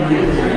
If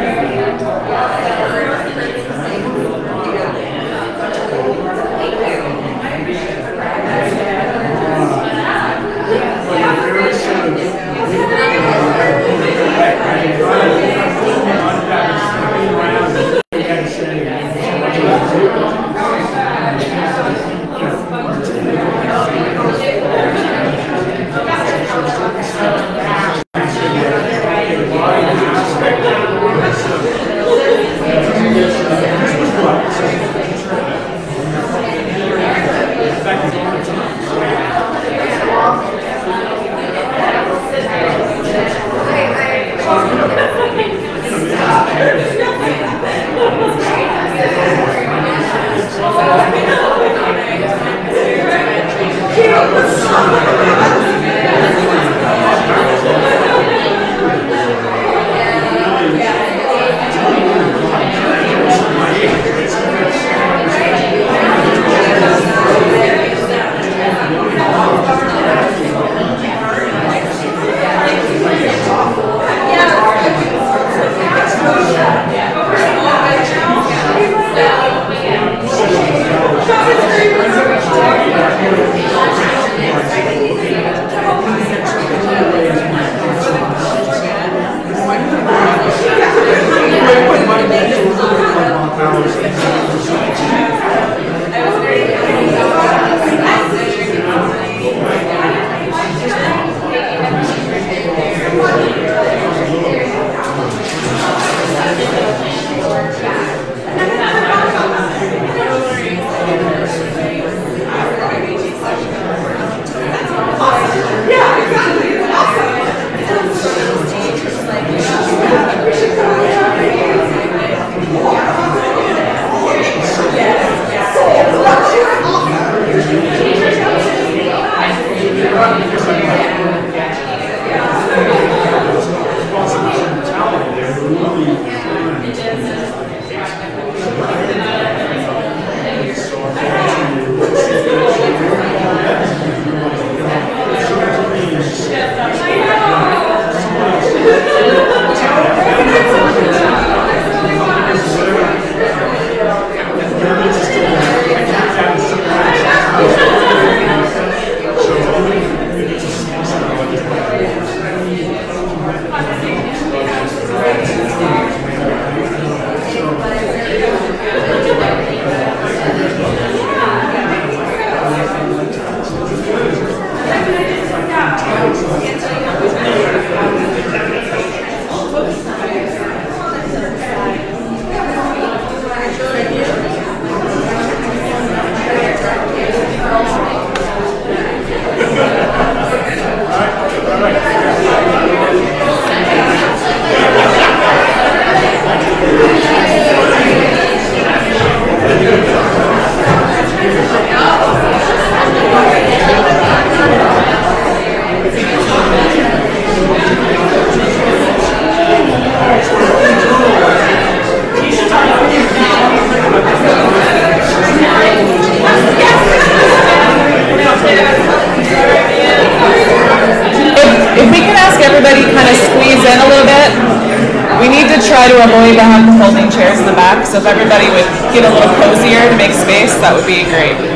avoid to have the folding chairs in the back. So if everybody would get a little cozier to make space, that would be great.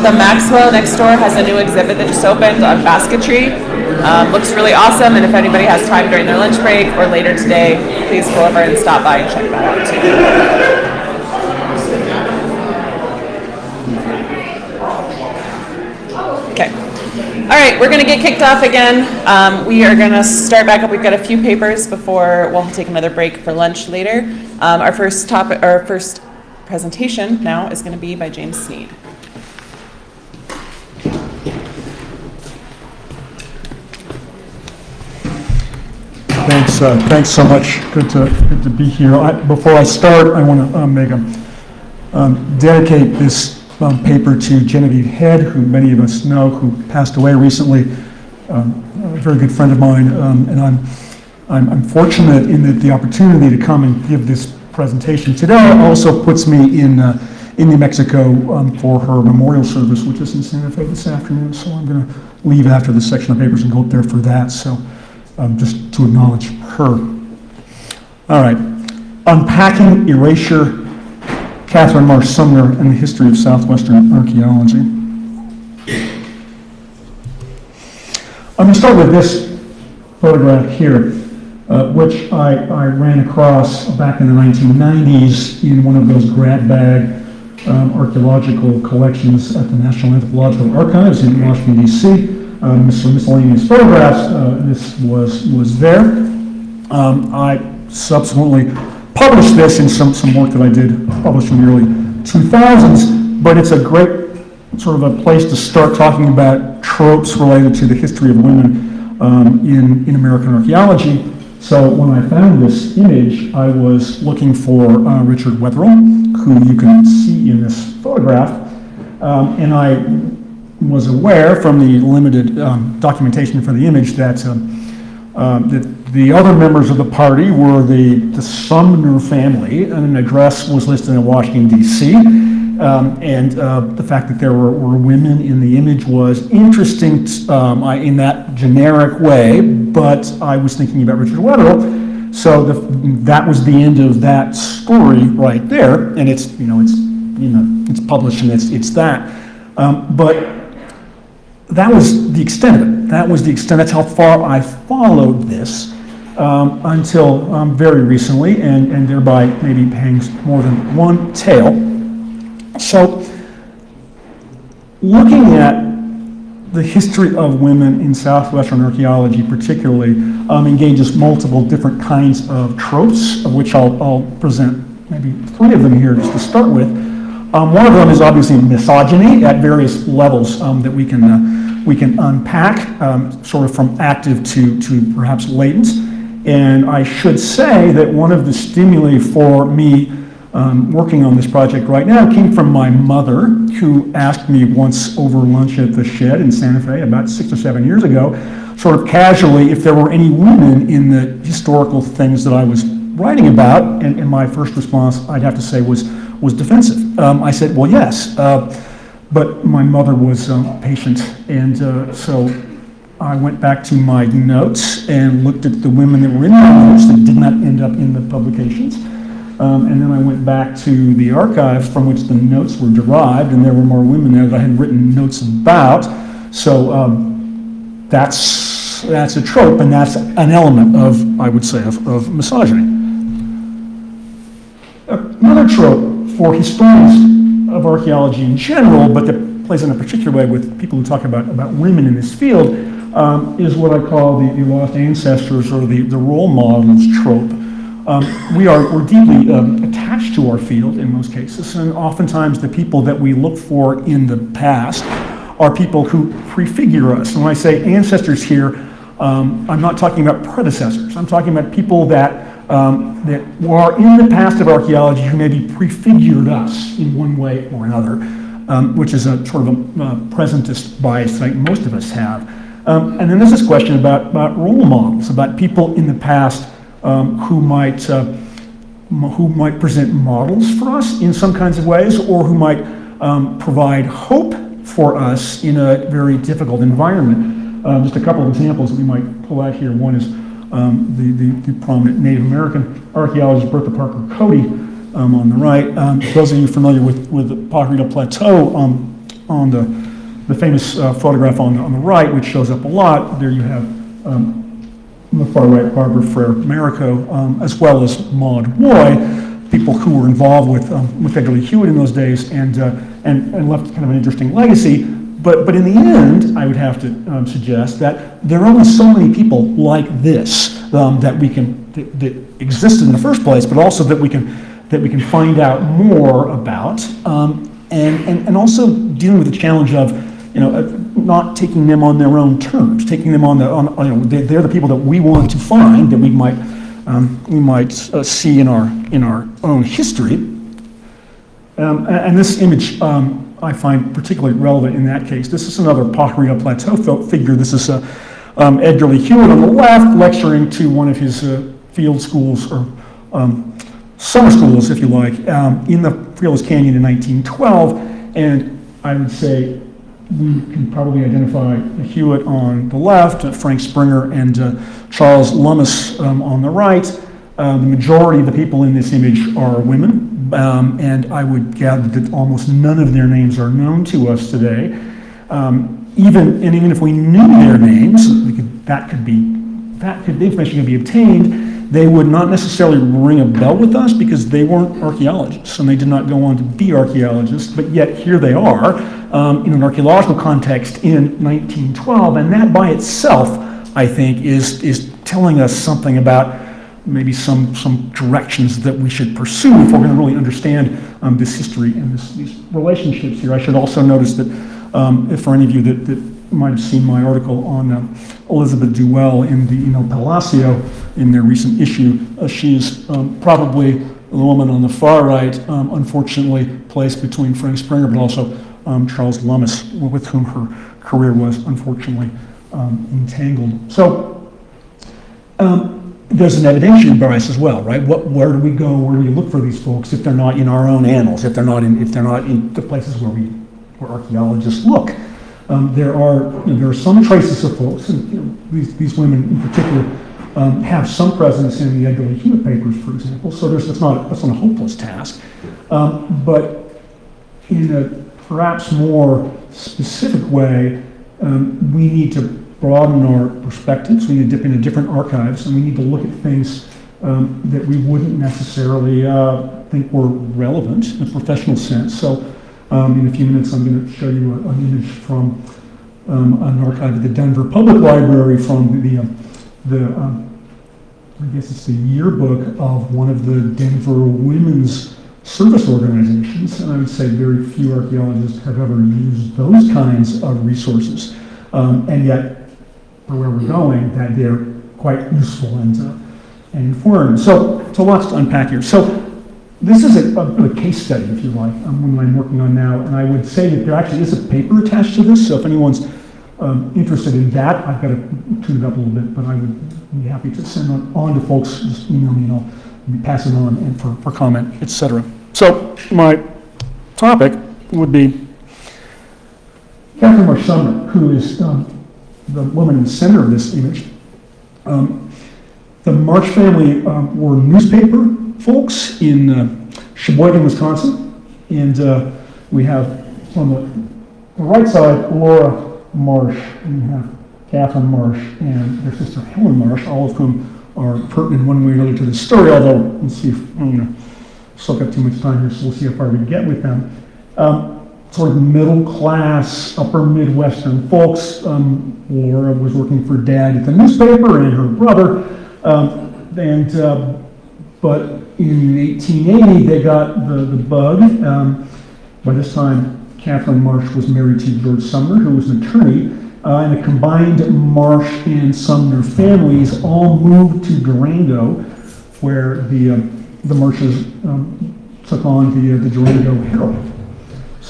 The Maxwell next door has a new exhibit that just opened on basketry. Um, looks really awesome, and if anybody has time during their lunch break or later today, please go over and stop by and check that out too. Okay. All right, we're going to get kicked off again. Um, we are going to start back up. We've got a few papers before we'll take another break for lunch later. Um, our first topic, our first presentation now is going to be by James Snead. Thanks, uh, thanks so much. Good to, good to be here. I, before I start, I want to uh, make a, um, dedicate this um, paper to Genevieve Head, who many of us know, who passed away recently, um, a very good friend of mine, um, and I'm, I'm, I'm fortunate in that the opportunity to come and give this presentation today also puts me in, uh, in New Mexico um, for her memorial service, which is in Santa Fe this afternoon. So I'm going to leave after this section of papers and go up there for that. So um, just to acknowledge her. All right. Unpacking Erasure, Catherine Marsh Sumner, and the History of Southwestern Archaeology. I'm going to start with this photograph here, uh, which I, I ran across back in the 1990s in one of those grad bag um, archaeological collections at the National Anthropological Archives in Washington, D.C um, some miscellaneous photographs. Uh, this was, was there. Um, I subsequently published this in some, some work that I did published in the early 2000s, but it's a great sort of a place to start talking about tropes related to the history of women um, in, in American archaeology. So when I found this image, I was looking for uh, Richard Wetherill, who you can see in this photograph, um, and I was aware from the limited um, documentation for the image that, um, um, that the other members of the party were the, the Sumner family, and an address was listed in Washington, D.C. Um, and uh, the fact that there were, were, women in the image was interesting um, I, in that generic way, but I was thinking about Richard Wetherill. So the, that was the end of that story right there, and it's you know it's you know it's published and it's it's that. But that was the extent of it. That was the extent, that's how far I followed this um, until um, very recently, and, and thereby maybe hangs more than one tale. So, looking at the history of women in Southwestern archaeology, particularly, um, engages multiple different kinds of tropes, of which I'll, I'll present maybe three of them here just to start with. Um, one of them is obviously misogyny at various levels um, that we can, uh, we can unpack, um, sort of from active to, to perhaps latent. And I should say that one of the stimuli for me um, working on this project right now came from my mother, who asked me once over lunch at the shed in Santa Fe about six or seven years ago, sort of casually, if there were any women in the historical things that I was writing about. And, and my first response, I'd have to say, was, was defensive. Um, I said, well, yes, uh, but my mother was um, patient, and uh, so I went back to my notes and looked at the women that were in my notes that did not end up in the publications. Um, and then I went back to the archive from which the notes were derived, and there were more women there that I had written notes about. So um, that's, that's a trope, and that's an element of, I would say, of, of misogyny. Another trope for historians of archaeology in general, but that plays in a particular way with people who talk about, about women in this field, um, is what I call the, the, lost ancestors or the, the role models trope. Um, we are we're deeply um, attached to our field in most cases, and oftentimes the people that we look for in the past are people who prefigure us. And when I say ancestors here, um, I'm not talking about predecessors. I'm talking about people that um, that are in the past of archaeology who maybe prefigured us in one way or another, um, which is a sort of a uh, presentist bias like most of us have. Um, and then there's this question about, about role models, about people in the past um, who might uh, who might present models for us in some kinds of ways, or who might um, provide hope for us in a very difficult environment. Uh, just a couple of examples that we might pull out here. One is um, the, the, the, prominent Native American archaeologist Bertha Parker Cody, um, on the right. Um, those of you familiar with, with the Pajarito Plateau um, on the, the famous uh, photograph on the, on the right, which shows up a lot, there you have um, on the far right, Barbara Freire-Marreco, um, as well as Maud Woy, people who were involved with, um, with Edgar Lee Hewett in those days and, uh, and, and left kind of an interesting legacy. But, but in the end, I would have to um, suggest that there are only so many people like this um, that we can, that, that existed in the first place, but also that we can, that we can find out more about. Um, and, and, and also dealing with the challenge of, you know, uh, not taking them on their own terms, taking them on the, on, you know, they- they're the people that we want to find, that we might, um, we might uh, see in our, in our own history. Um, a- And this image um, I find particularly relevant in that case. This is another Pajarito Plateau figure. This is uh, um, Edgar Lee Hewett on the left lecturing to one of his uh, field schools or um, summer schools, if you like, um, in the Frijoles Canyon in 1912. And I would say we can probably identify Hewett on the left, uh, Frank Springer, and uh, Charles Lummis um, on the right. Uh, the majority of the people in this image are women, um, and I would gather that almost none of their names are known to us today. Um, even and even if we knew their names, could, that could be that could, the information could be obtained. They would not necessarily ring a bell with us because they weren't archaeologists and they did not go on to be archaeologists. But yet here they are um, in an archaeological context in 1912, and that by itself, I think, is is telling us something about maybe some, some directions that we should pursue if we're going to really understand um, this history and this, these relationships here. I should also notice that um, if for any of you that, that might have seen my article on uh, Elizabeth Duell in the El Palacio in their recent issue, uh, she's um, probably the woman on the far right, um, unfortunately placed between Frank Springer, but also um, Charles Lummis, with whom her career was unfortunately um, entangled. So there's an evidentiary bias as well, right? What, where do we go? Where do we look for these folks if they're not in our own annals? If they're not in, if they're not in the places where we, where archaeologists look? Um, there are, you know, there are some traces of folks, and you know, these, these women in particular um, have some presence in the Edgar Lee Hewett papers, for example. So there's, that's not, that's not a hopeless task. Um, but in a perhaps more specific way, um, we need to broaden our perspectives. We need to dip into different archives, and we need to look at things um, that we wouldn't necessarily uh, think were relevant in a professional sense. So, um, in a few minutes, I'm going to show you a, an image from um, an archive at the Denver Public Library from the, um, the um, I guess it's the yearbook of one of the Denver women's service organizations, and I would say very few archaeologists have ever used those kinds of resources. Um, and yet, for where we're going, that they're quite useful and, uh, and informative. So, so lots to unpack here. So, this is a, a, a case study, if you like, um, one I'm working on now, and I would say that there actually is a paper attached to this. So, if anyone's um, interested in that, I've got to tune it up a little bit, but I would be happy to send on, on to folks. Just email me, and I'll pass it on and for, for comment, etc. So, my topic would be Catherine Marsh who is um, the woman in the center of this image. Um, the Marsh family um, were newspaper folks in uh, Sheboygan, Wisconsin, and uh, we have on the, the right side Laura Marsh, and we have Catherine Marsh and their sister Helen Marsh, all of whom are pertinent one way or another to this story. Although let's see if I'm going to soak up too much time here, so we'll see how far we can get with them. Um, sort of middle class, upper Midwestern folks. Um, Laura was working for dad at the newspaper and her brother. Um, and, uh, but in 1880, they got the, the bug. Um, by this time, Catherine Marsh was married to George Sumner, who was an attorney. Uh, and the combined Marsh and Sumner families all moved to Durango, where the, uh, the Marshes um, took on the, uh, the Durango Herald.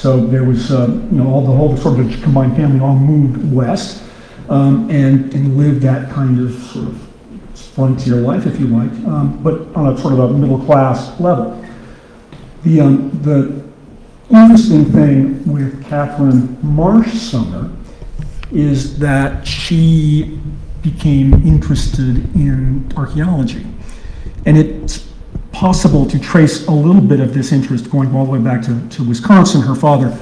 So there was, uh, you know, all the whole sort of combined family all moved west um, and, and lived that kind of sort of frontier life, if you like, um, but on a sort of a middle class level. The, um, the interesting thing with Catherine Marsh Sumner is that she became interested in archaeology. And it's possible to trace a little bit of this interest going all the way back to, to Wisconsin. Her father,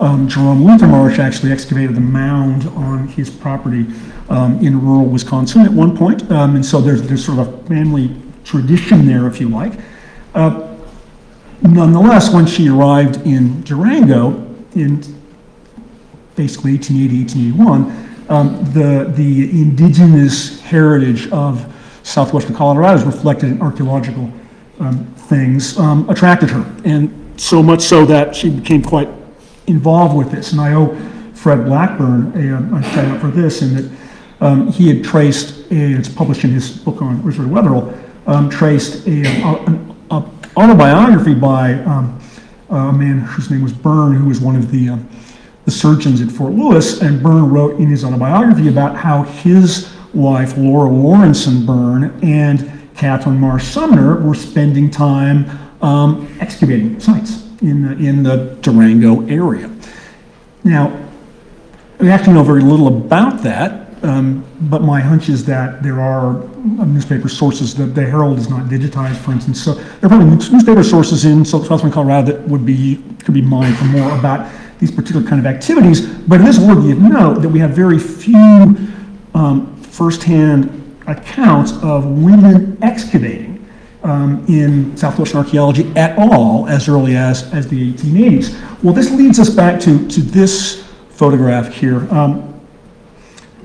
um, Jerome Luther Marsh, actually excavated a mound on his property um, in rural Wisconsin at one point. Um, and so there's, there's sort of a family tradition there, if you like. Uh, nonetheless, when she arrived in Durango in basically 1880, 1881, um, the, the indigenous heritage of southwestern Colorado is reflected in archaeological um, things, um, attracted her. And so much so that she became quite involved with this. And I owe Fred Blackburn a, um, a shout out for this, in that um, he had traced, a, it's published in his book on Richard Wetherill, um, traced a, an autobiography by a man whose name was Byrne, who was one of the, the surgeons at Fort Lewis. And Byrne wrote in his autobiography about how his wife, Laura Lawrenson Byrne, and Catherine Marsh Sumner were spending time um, excavating sites in the, in the Durango area. Now, we actually know very little about that, um, but my hunch is that there are newspaper sources. that the Herald is not digitized, for instance. So there are probably newspaper sources in southwestern Colorado that would be could be mined for more about these particular kind of activities. But it is worthy of note that we have very few um, firsthand accounts of women excavating um, in southwestern archaeology at all as early as, as the 1880s. Well, this leads us back to, to this photograph here, um,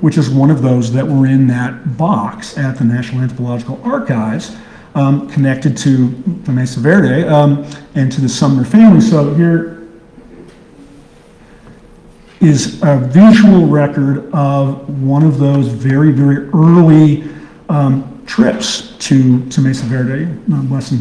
which is one of those that were in that box at the National Anthropological Archives. Um, connected to the Mesa Verde um, and to the Sumner family. So here is a visual record of one of those very, very early um, trips to, to Mesa Verde, less than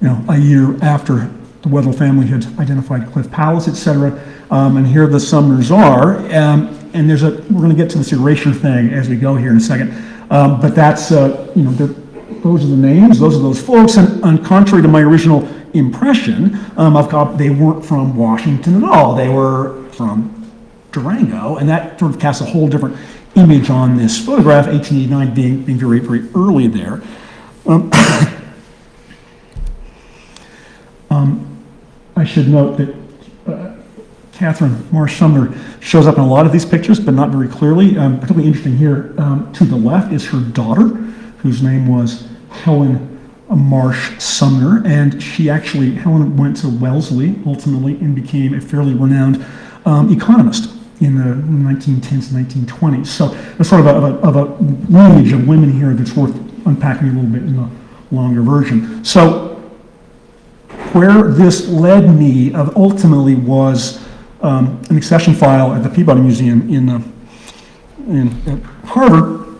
you know, a year after the Wetherill family had identified Cliff Palace, et cetera. Um, and here the Sumners are. Um, and there's a, we're going to get to this erasure thing as we go here in a second. Um, but that's, uh, you know, those are the names, those are those folks. And, and contrary to my original impression, um, I've got, they weren't from Washington at all. They were from Durango. And that sort of casts a whole different image on this photograph, 1889 being, being very, very early there. Um, um, I should note that uh, Catherine Marsh Sumner shows up in a lot of these pictures, but not very clearly. Um, particularly interesting here um, to the left is her daughter, whose name was Helen Marsh Sumner, and she actually, Helen went to Wellesley ultimately and became a fairly renowned um, economist in the 1910s and 1920s. So there's sort of a, of a, of a lineage of women here that's worth unpacking a little bit in the longer version. So where this led me ultimately was um, an accession file at the Peabody Museum in, uh, in at Harvard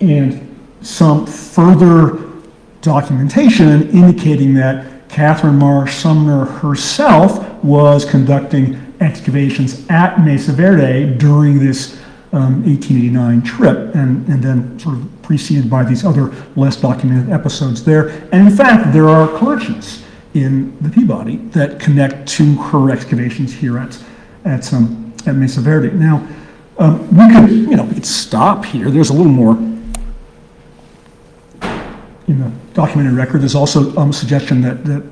and some further documentation indicating that Catherine Marsh Sumner herself was conducting excavations at Mesa Verde during this um, 1889 trip, and, and then sort of preceded by these other less documented episodes there. And in fact, there are collections in the Peabody that connect to her excavations here at, at, um, at Mesa Verde. Now, um, we could, you know, we could stop here. There's a little more in the documented record. There's also um, a suggestion that, that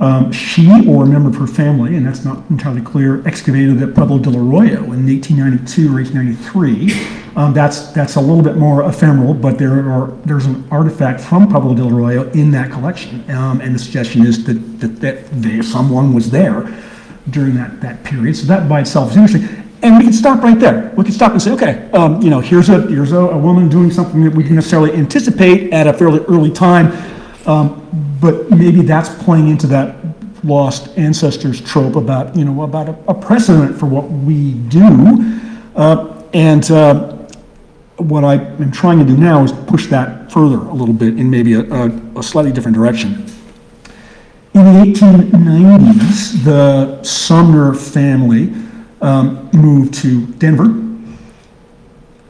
um, she or a member of her family, and that's not entirely clear, excavated at Pueblo del Arroyo in 1892 or 1893. Um, that's, that's a little bit more ephemeral, but there are, there's an artifact from Pueblo del Arroyo in that collection. Um, and the suggestion is that, that, that they, someone was there during that, that period. So that by itself is interesting. And we can stop right there. We can stop and say, okay, um, you know, here's a here's a, a, woman doing something that we can necessarily anticipate at a fairly early time. But maybe that's playing into that lost ancestors trope about, you know, about a, a precedent for what we do. Uh, and uh, what I am trying to do now is push that further a little bit in maybe a, a, a slightly different direction. In the 1890s, the Sumner family um, moved to Denver,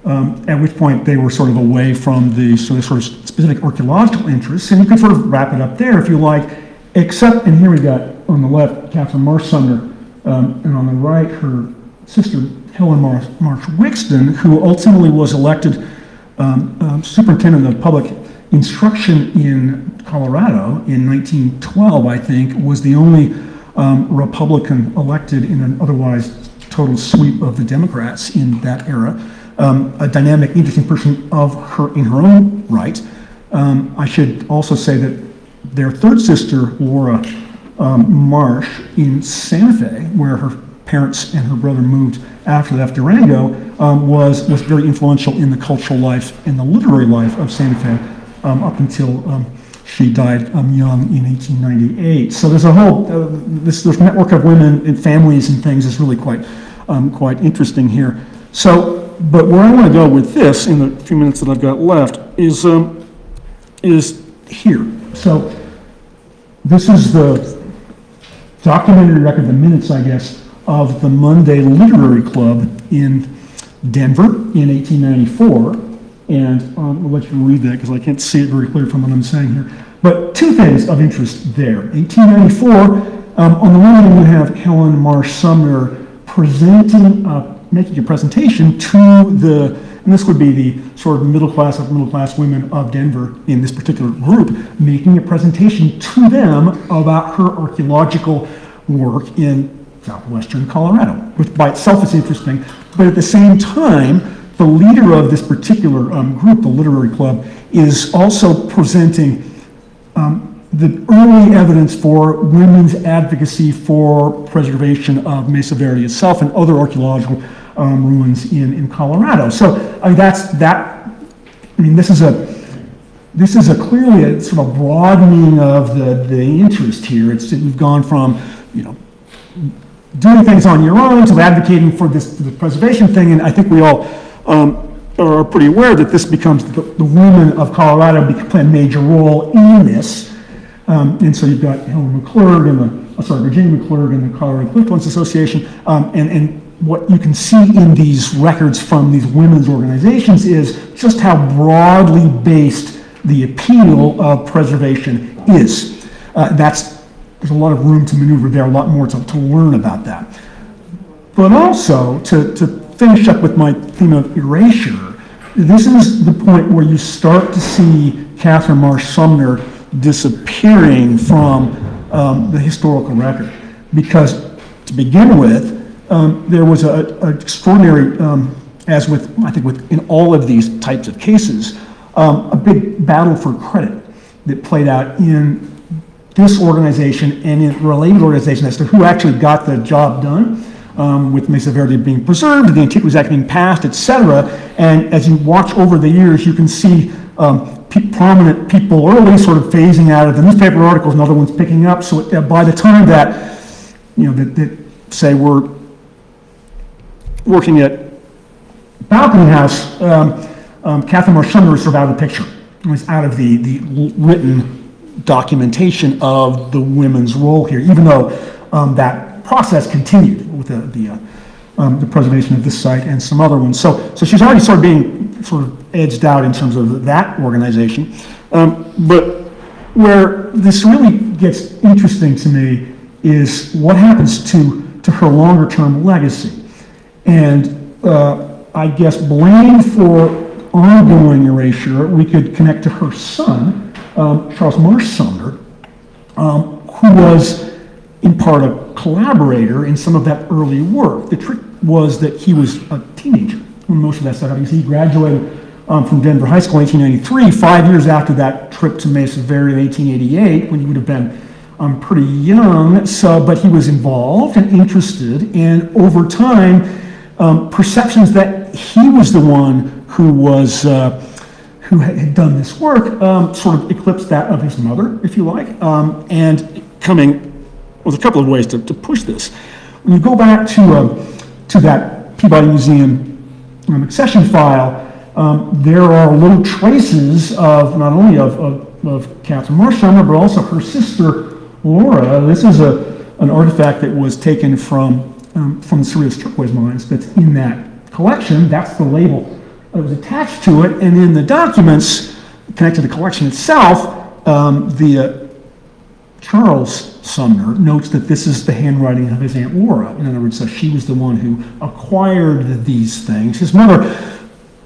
um, at which point they were sort of away from the sort of, sort of specific archaeological interests, and you can sort of wrap it up there if you like, except, and here we got on the left Catherine Marsh Sumner, um, and on the right her sister Helen Marsh, Marsh Wixson, who ultimately was elected um, um, superintendent of public instruction in Colorado in 1912, I think, was the only um, Republican elected in an otherwise total sweep of the Democrats in that era. Um, a dynamic, interesting person of her in her own right. Um, I should also say that their third sister, Laura um, Marsh, in Santa Fe, where her parents and her brother moved after they left Durango, um, was was very influential in the cultural life and the literary life of Santa Fe um, up until um, she died young in 1898. So there's a whole uh, this, this network of women and families and things is really quite quite interesting here. So, but where I want to go with this in the few minutes that I've got left is um, is here. So this is the documentary record, the minutes, I guess, of the Monday Literary Club in Denver in 1894. And um, I'll let you read that because I can't see it very clear from what I'm saying here. But two things of interest there. 1894, um, on the one hand, you have Helen Marsh Sumner presenting, uh, making a presentation to the, and this would be the sort of middle class of middle class women of Denver in this particular group, making a presentation to them about her archaeological work in southwestern Colorado, which by itself is interesting. But at the same time, the leader of this particular um, group, the Literary Club, is also presenting um, the early evidence for women's advocacy for preservation of Mesa Verde itself and other archaeological um, ruins in, in Colorado. So I mean, that's that. I mean, this is a this is a clearly a sort of broadening of the, the interest here. It's we've gone from you know doing things on your own to advocating for this the preservation thing, and I think we all um, are pretty aware that this becomes the, the women of Colorado play a major role in this. Um, and so you've got Helen McClurg and the, uh, sorry, Virginia McClurg and the Colorado Clifton's Association. Um, and, and what you can see in these records from these women's organizations is just how broadly based the appeal of preservation is. Uh, that's, there's a lot of room to maneuver there, a lot more to, to learn about that. But also, to, to finish up with my theme of erasure, this is the point where you start to see Catherine Marsh Sumner disappearing from um, the historical record. Because to begin with, um, there was an extraordinary, um, as with, I think, with in all of these types of cases, um, a big battle for credit that played out in this organization and in related organizations as to who actually got the job done um, with Mesa Verde being preserved, the Antiquities Act being passed, et cetera. And as you watch over the years, you can see um, pe prominent people early sort of phasing out of the newspaper articles and other ones picking up. So uh, by the time that, you know, that, that say we're working at Balcony House, um, um, Catherine Marsh Sumner was sort of out of the picture. It was out of the, the written documentation of the women's role here, even though um, that process continued with the, the, uh, um, the preservation of this site and some other ones. So, so she's already sort of being sort of edged out in terms of that organization. Um, but where this really gets interesting to me is what happens to, to her longer term legacy. And uh, I guess blame for ongoing erasure, we could connect to her son, um, Charles Marsh Sumner, um, who was in part a collaborator in some of that early work. The trick was that he was a teenager when most of that stuff happened. He graduated um, from Denver High School in 1993, five years after that trip to Mesa Verde in 1888, when he would have been um, pretty young. So, but he was involved and interested, and over time, um, perceptions that he was the one who was uh, who had done this work um, sort of eclipsed that of his mother, if you like, um, and coming well, a couple of ways to, to push this. When you go back to, uh, to that Peabody Museum um, accession file, um, there are little traces of not only of, of, of Catherine Marsh Sumner, but also her sister Laura. This is a, an artifact that was taken from, um, from the Cerrillos turquoise mines that's in that collection. That's the label that was attached to it. And in the documents connected to the collection itself, um, the uh, Charles Sumner notes that this is the handwriting of his Aunt Laura. In other words, so she was the one who acquired these things. His mother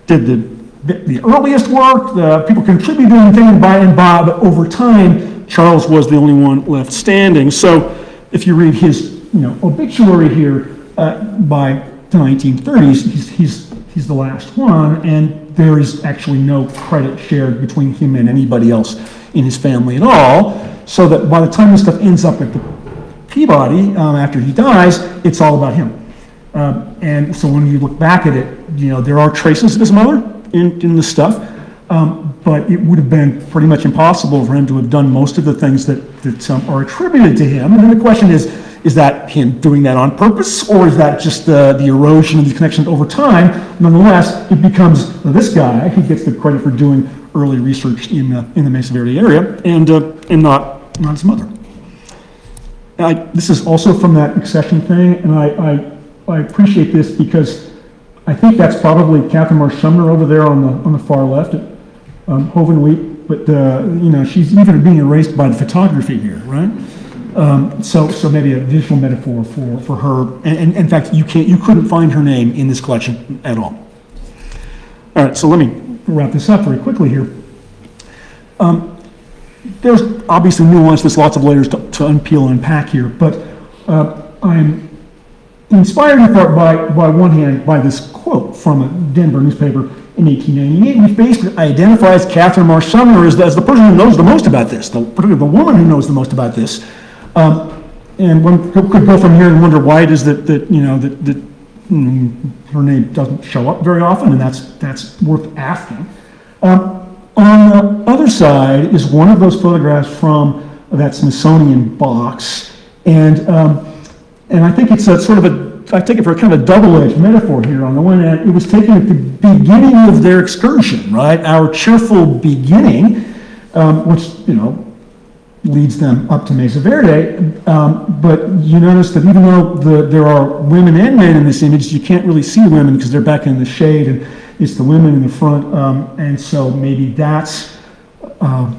did the the, the earliest work, the people contributing anything by and but over time, Charles was the only one left standing. So if you read his, you know, obituary here, uh, by the 1930s, he's, he's, he's the last one, and there is actually no credit shared between him and anybody else in his family at all. So that by the time this stuff ends up at the Peabody, um, after he dies, it's all about him. Um, and so when you look back at it, you know, there are traces of his mother in, in the stuff, um, but it would have been pretty much impossible for him to have done most of the things that, that um, are attributed to him. And then the question is, is that him doing that on purpose, or is that just the, the erosion of the connection over time? Nonetheless, it becomes this guy who gets the credit for doing early research in the, in the Mesa Verde area, and, uh, and not, not his mother. I, this is also from that accession thing, and I, I, I appreciate this because I think that's probably Catherine Marsh Sumner over there on the, on the far left, um, Hovenweep, but, uh, you know, she's even being erased by the photography here, right? Um, so, so maybe a visual metaphor for, for her, and, and in fact, you can't, you couldn't find her name in this collection at all. All right, so let me wrap this up very quickly here. Um, there's obviously nuance, there's lots of layers to, to unpeel and unpack here, but uh, I'm inspired in part by, by one hand, by this quote from a Denver newspaper in 1898, which basically identifies Catherine Marsh Sumner as the, as the person who knows the most about this, the, particularly the woman who knows the most about this. Um, and one could go from here and wonder why it is that, that you know, that, that mm, her name doesn't show up very often, and that's, that's worth asking. Um, on the other side is one of those photographs from that Smithsonian box, and um, and I think it's a sort of a I take it for a kind of a double-edged metaphor here. On the one hand, it was taken at the beginning of their excursion, right? Our cheerful beginning, um, which you know leads them up to Mesa Verde. Um, but you notice that even though the, there are women and men in this image, you can't really see women because they're back in the shade, and it's the women in the front. Um, and so maybe that's uh,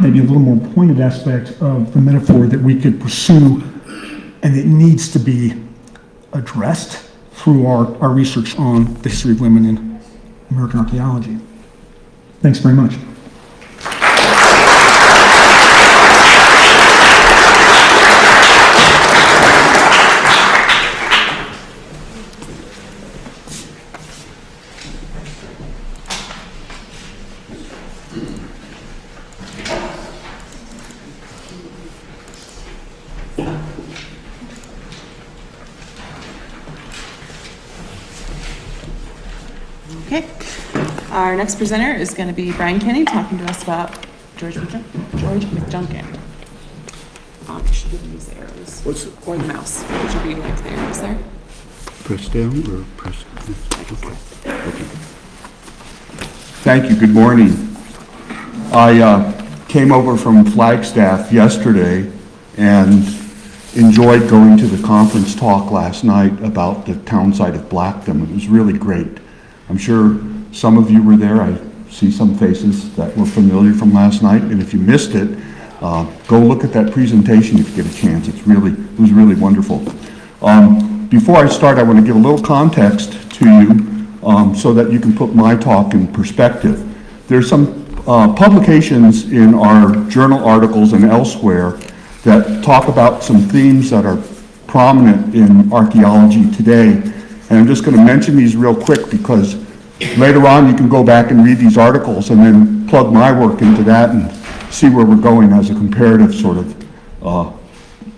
maybe a little more pointed aspect of the metaphor that we could pursue, and it needs to be addressed through our, our research on the history of women in American archaeology. Thanks very much. Our next presenter is going to be Brian Kenny talking to us about George McJunkin. George McJunkin. Um, you should use the arrows. What's, Or the mouse. It should be like the arrows there. press down or press? Okay. Okay. Thank you, good morning. I uh, came over from Flagstaff yesterday and enjoyed going to the conference talk last night about the town site of Blackdom. It was really great. I'm sure some of you were there. I see some faces that were familiar from last night, and if you missed it, uh, go look at that presentation if you get a chance. It's really, it was really wonderful. Um, Before I start, I want to give a little context to you um, so that you can put my talk in perspective. There's some uh, publications in our journal articles and elsewhere that talk about some themes that are prominent in archaeology today. And I'm just going to mention these real quick because later on you can go back and read these articles and then plug my work into that and see where we're going as a comparative sort of uh,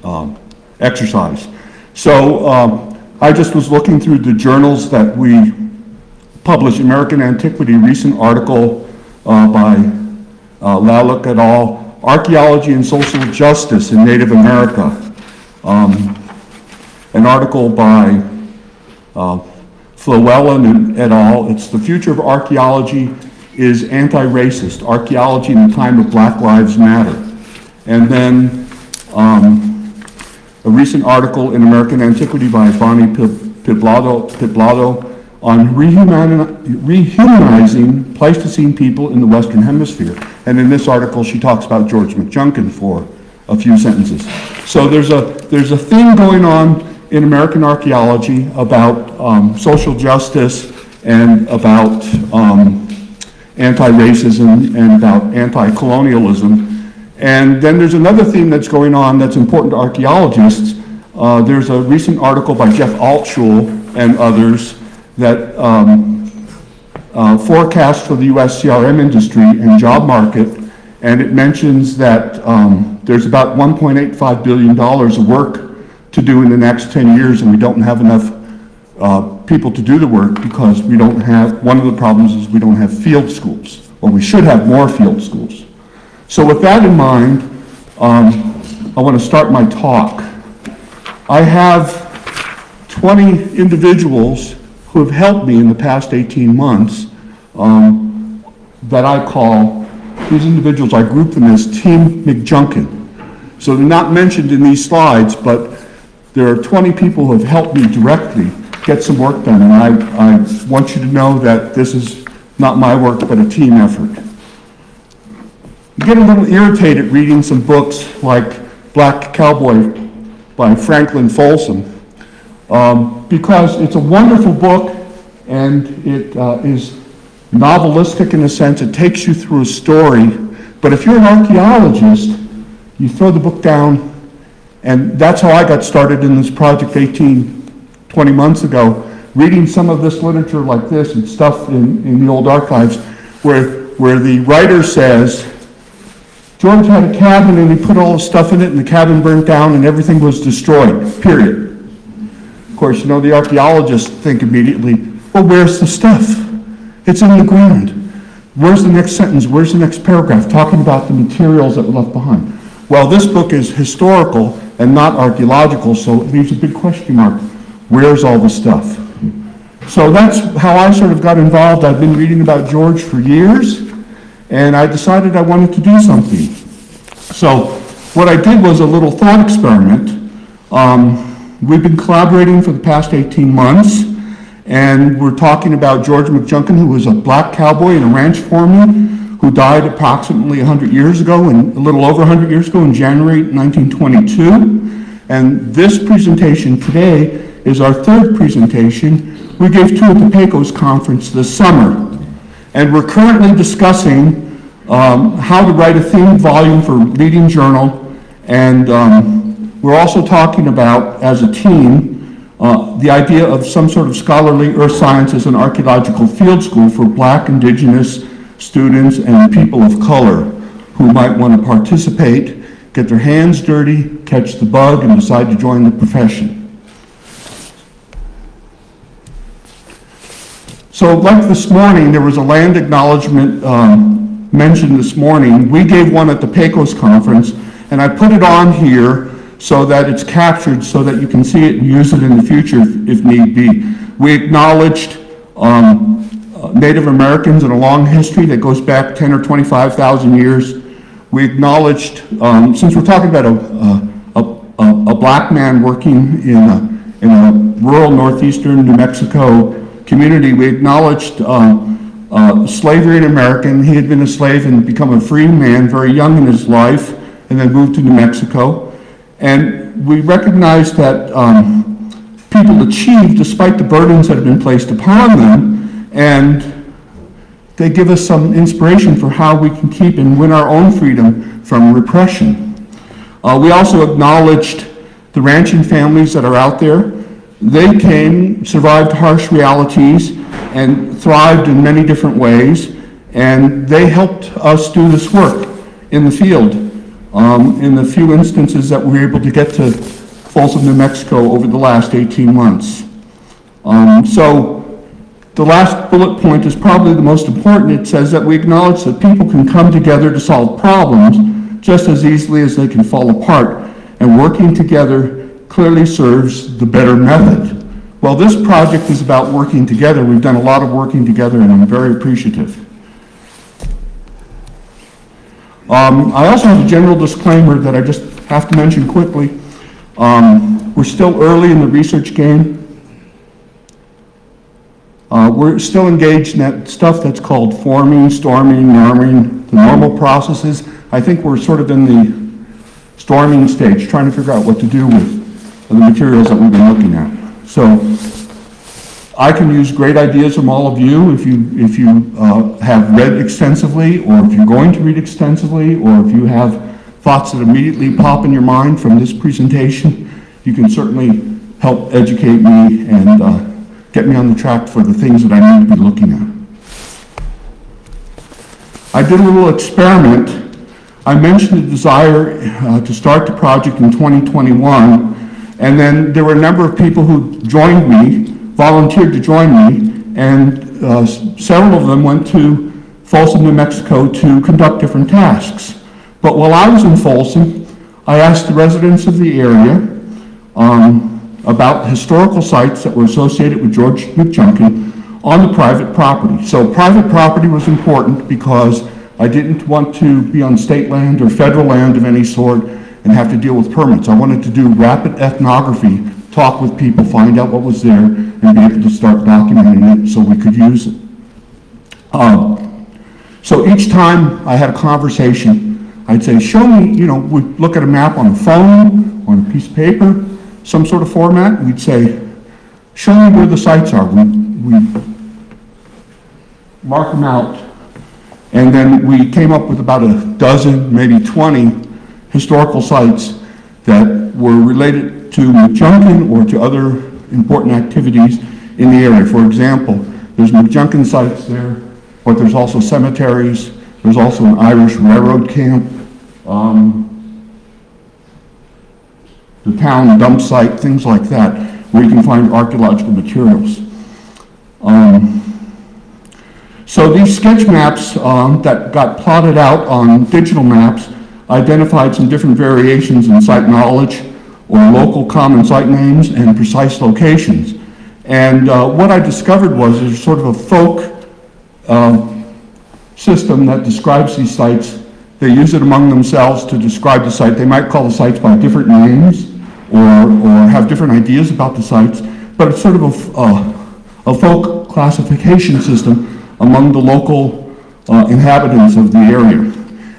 um, exercise. So um, I just was looking through the journals that we published, American Antiquity, recent article uh, by uh, et al., Archaeology and Social Justice in Native America. Um, An article by uh, Flewellen et al., it's The Future of Archaeology is Anti-Racist, Archaeology in the Time of Black Lives Matter. And then um, a recent article in American Antiquity by Bonnie Pib- Pitblado, Pitblado on rehumanizing Pleistocene people in the Western Hemisphere. And in this article, she talks about George McJunkin for a few sentences. So there's a, there's a thing going on in American archaeology about um, social justice and about um, anti-racism and about anti-colonialism. And then there's another theme that's going on that's important to archaeologists. Uh, there's a recent article by Jeff Altschul and others that um, uh, forecast for the US CRM industry and job market, and it mentions that um, there's about $1.85 billion of work to do in the next 10 years, and we don't have enough uh, people to do the work because we don't have, one of the problems is we don't have field schools, or we should have more field schools. So with that in mind, um, I want to start my talk. I have 20 individuals who have helped me in the past 18 months um, that I call, these individuals, I group them as Team McJunkin. So they're not mentioned in these slides, but there are 20 people who have helped me directly get some work done, and I, I want you to know that this is not my work, but a team effort. You get a little irritated reading some books like Black Cowboy by Franklin Folsom, um, because it's a wonderful book and it uh, is novelistic in a sense. It takes you through a story. But if you're an archaeologist, you throw the book down, and that's how I got started in this project 18, 20 months ago, reading some of this literature like this and stuff in, in the old archives where, where the writer says, George had a cabin and he put all the stuff in it and the cabin burnt down and everything was destroyed, period. Of course, you know, the archaeologists think immediately, well, where's the stuff? It's in the ground. Where's the next sentence? Where's the next paragraph talking about the materials that were left behind? Well, this book is historical and not archaeological, so it leaves a big question mark. Where's all the stuff? So that's how I sort of got involved. I've been reading about George for years, and I decided I wanted to do something. So what I did was a little thought experiment. Um, we've been collaborating for the past 18 months, and we're talking about George McJunkin, who was a black cowboy and a ranch foreman who died approximately 100 years ago, and a little over 100 years ago in January 1922. And this presentation today is our third presentation. We gave two at the Pecos conference this summer. And we're currently discussing um, how to write a themed volume for Leading Journal. And um, we're also talking about, as a team, uh, the idea of some sort of scholarly earth sciences and archaeological field school for black, indigenous students and people of color who might want to participate, get their hands dirty, catch the bug, and decide to join the profession. So like this morning, there was a land acknowledgement um, mentioned this morning. We gave one at the Pecos conference, and I put it on here so that it's captured so that you can see it and use it in the future if, if need be. We acknowledged um, Native Americans and a long history that goes back 10 or 25,000 years. We acknowledged, um, since we're talking about a, a, a, a black man working in a, in a rural northeastern New Mexico community, we acknowledged uh, uh, slavery in America. He had been a slave and become a free man very young in his life and then moved to New Mexico. And we recognized that um, people achieve despite the burdens that have been placed upon them, and they give us some inspiration for how we can keep and win our own freedom from repression. Uh, we also acknowledged the ranching families that are out there. They came, survived harsh realities, and thrived in many different ways, and they helped us do this work in the field um, in the few instances that we were able to get to Folsom, New Mexico over the last 18 months. Um, so the last bullet point is probably the most important. It says that we acknowledge that people can come together to solve problems just as easily as they can fall apart, and working together clearly serves the better method. Well, this project is about working together. We've done a lot of working together, and I'm very appreciative. Um, I also have a general disclaimer that I just have to mention quickly. Um, we're still early in the research game. We're still engaged in that stuff that's called forming, storming, norming, the normal processes. I think we're sort of in the storming stage, trying to figure out what to do with the materials that we've been looking at. So I can use great ideas from all of you if you, if you uh, have read extensively, or if you're going to read extensively, or if you have thoughts that immediately pop in your mind from this presentation, you can certainly help educate me and uh, get me on the track for the things that I need to be looking at. I did a little experiment. I mentioned the desire uh, to start the project in 2021, and then there were a number of people who joined me, volunteered to join me, and uh, several of them went to Folsom, New Mexico to conduct different tasks. But while I was in Folsom, I asked the residents of the area um, about historical sites that were associated with George McJunkin on the private property. So private property was important because I didn't want to be on state land or federal land of any sort and have to deal with permits. I wanted to do rapid ethnography, talk with people, find out what was there, and be able to start documenting it so we could use it. Um, so each time I had a conversation, I'd say, show me, you know, we'd look at a map on a phone, on a piece of paper, some sort of format, we'd say, show me where the sites are. We, we mark them out, and then we came up with about a dozen, maybe 20 historical sites that were related to McJunkin or to other important activities in the area. For example, there's McJunkin sites there, but there's also cemeteries, there's also an Irish railroad camp, um, the town dump site, things like that, where you can find archaeological materials. Um, so these sketch maps um, that got plotted out on digital maps identified some different variations in site knowledge or local common site names and precise locations. And uh, what I discovered was there's sort of a folk uh, system that describes these sites. They use it among themselves to describe the site. They might call the sites by different names or, or have different ideas about the sites, but it's sort of a, a folk classification system among the local uh, inhabitants of the area.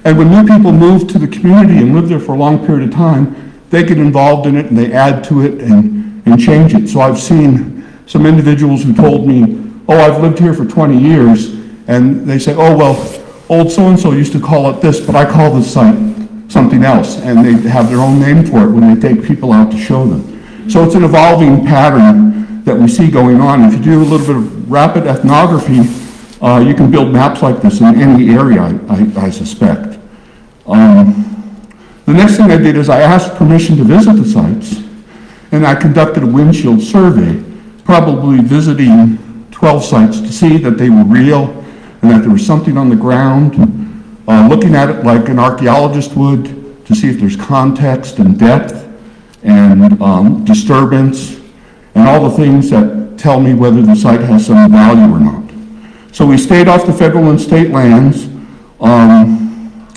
And when new people move to the community and live there for a long period of time, they get involved in it and they add to it and, and change it. So I've seen some individuals who told me, oh, I've lived here for 20 years, and they say, oh, well, old so-and-so used to call it this, but I call this site something else, and they have their own name for it when they take people out to show them. So it's an evolving pattern that we see going on. If you do a little bit of rapid ethnography, uh, you can build maps like this in any area, I, I, I suspect. Um, the next thing I did is I asked permission to visit the sites, and I conducted a windshield survey, probably visiting 12 sites to see that they were real and that there was something on the ground, uh, looking at it like an archaeologist would to see if there's context and depth and um, disturbance and all the things that tell me whether the site has some value or not. So we stayed off the federal and state lands, um,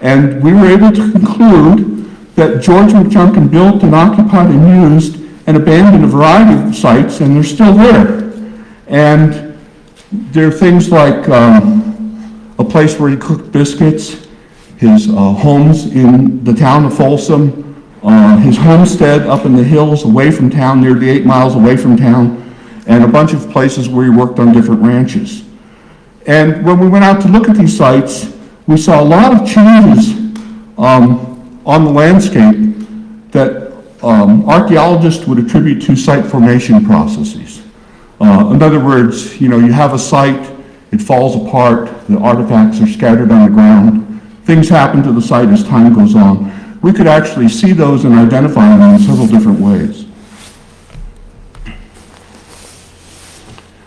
and we were able to conclude that George McJunkin built and occupied and used and abandoned a variety of sites, and they're still there. And there are things like um, a place where he cooked biscuits, his uh, homes in the town of Folsom, uh, his homestead up in the hills away from town, nearly eight miles away from town, and a bunch of places where he worked on different ranches. And when we went out to look at these sites, we saw a lot of changes um, on the landscape that um, archaeologists would attribute to site formation processes. Uh, in other words, you know, you have a site, it falls apart, the artifacts are scattered on the ground, things happen to the site as time goes on. We could actually see those and identify them in several different ways.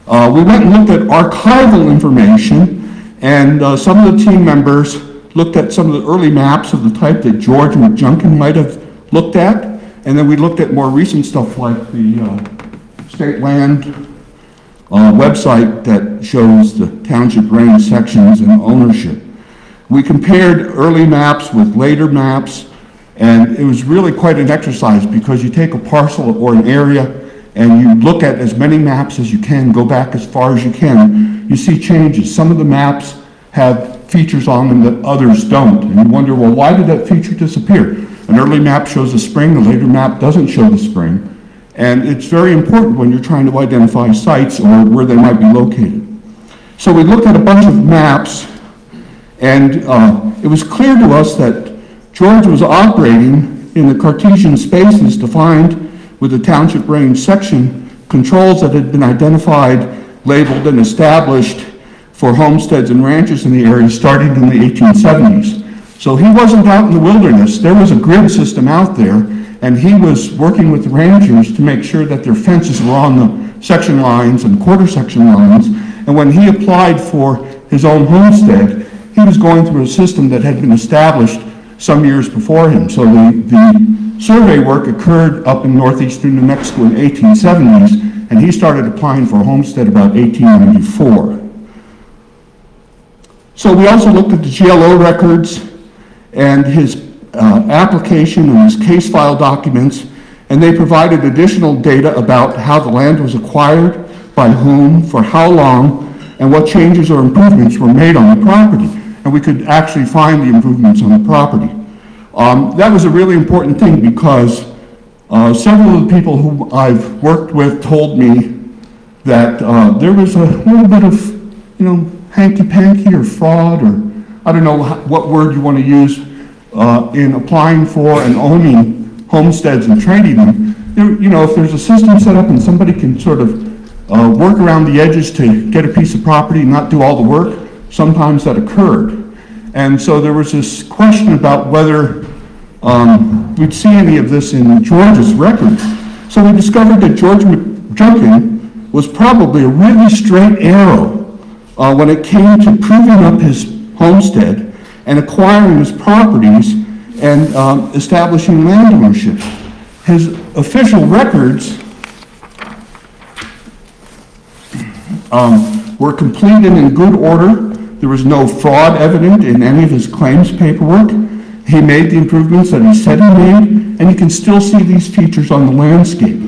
Uh, we went and looked at archival information, and uh, some of the team members looked at some of the early maps of the type that George McJunkin might have looked at, and then we looked at more recent stuff like the uh, state land uh, website that shows the township range sections and ownership. We compared early maps with later maps, and it was really quite an exercise because you take a parcel or an area and you look at as many maps as you can, go back as far as you can, you see changes. Some of the maps have features on them that others don't, and you wonder, well, why did that feature disappear? An early map shows a spring, a later map doesn't show the spring. And it's very important when you're trying to identify sites or where they might be located. So we looked at a bunch of maps, and uh, it was clear to us that George was operating in the Cartesian spaces defined with the township range section controls that had been identified, labeled, and established for homesteads and ranches in the area starting in the 1870s. So he wasn't out in the wilderness. There was a grid system out there, and he was working with the rangers to make sure that their fences were on the section lines and quarter section lines. And when he applied for his own homestead, he was going through a system that had been established some years before him. So the, the survey work occurred up in northeastern New Mexico in the 1870s, and he started applying for a homestead about 1894. So we also looked at the GLO records and his uh, application and his case file documents, and they provided additional data about how the land was acquired, by whom, for how long, and what changes or improvements were made on the property. And we could actually find the improvements on the property. Um, that was a really important thing because uh, several of the people who I've worked with told me that uh, there was a little bit of, you know, hanky-panky or fraud or I don't know what word you want to use uh, in applying for and owning homesteads and trading them. There, you know, if there's a system set up and somebody can sort of uh, work around the edges to get a piece of property and not do all the work, sometimes that occurred. And so there was this question about whether um, we'd see any of this in George's record. So we discovered that George Junkin was probably a really straight arrow uh, when it came to proving up his homestead and acquiring his properties and um, establishing land ownership. His official records um, were completed in good order. There was no fraud evident in any of his claims paperwork. He made the improvements that he said he made, and you can still see these features on the landscape.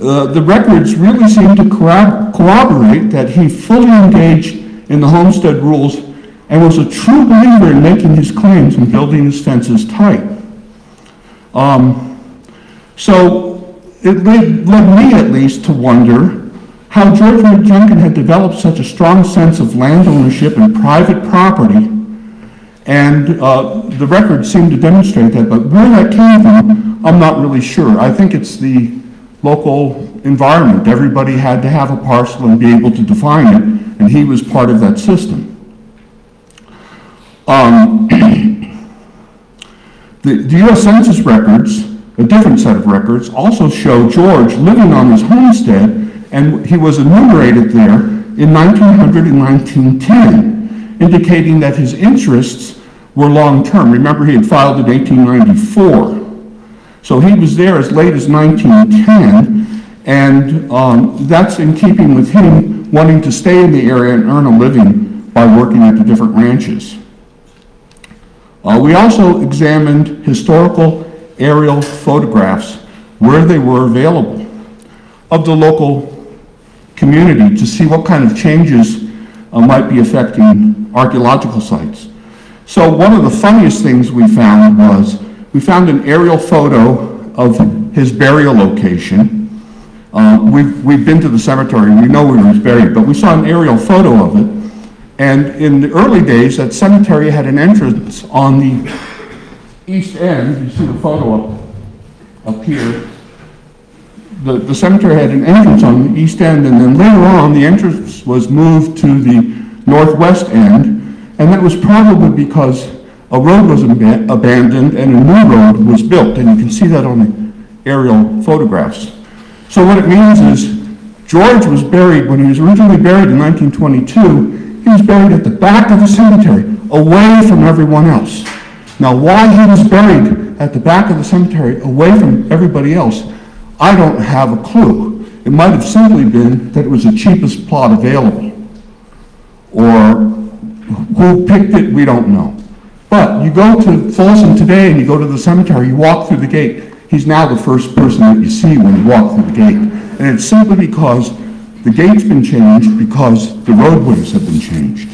Uh, the records really seem to corroborate that he fully engaged in the homestead rules and was a true believer in making his claims and building his fences tight. Um, so it led, led, me, at least, to wonder how George McJunkin had developed such a strong sense of land ownership and private property. And uh, the records seem to demonstrate that, but where that came from, I'm not really sure. I think it's the local environment. Everybody had to have a parcel and be able to define it, and he was part of that system. Um, the, the U.S. Census records, a different set of records, also show George living on his homestead, and he was enumerated there in 1900 and 1910, indicating that his interests were long-term. Remember, he had filed in 1894. So he was there as late as 1910, and um, that's in keeping with him wanting to stay in the area and earn a living by working at the different ranches. Uh, we also examined historical aerial photographs where they were available of the local community to see what kind of changes uh, might be affecting archaeological sites. So one of the funniest things we found was we found an aerial photo of his burial location. Uh, we've, we've been to the cemetery, we know where he was buried, but we saw an aerial photo of it. And in the early days, that cemetery had an entrance on the east end. You see the photo up, up here. The, the cemetery had an entrance on the east end, and then later on, the entrance was moved to the northwest end. And that was probably because a road was ab abandoned and a new road was built, and you can see that on the aerial photographs. So what it means is George was buried, when he was originally buried in 1922, he was buried at the back of the cemetery, away from everyone else. Now, why he was buried at the back of the cemetery, away from everybody else, I don't have a clue. It might have simply been that it was the cheapest plot available. Or who picked it, we don't know. But you go to Folsom today and you go to the cemetery, you walk through the gate. He's now the first person that you see when you walk through the gate. And it's simply because the gate's been changed because the roadways have been changed.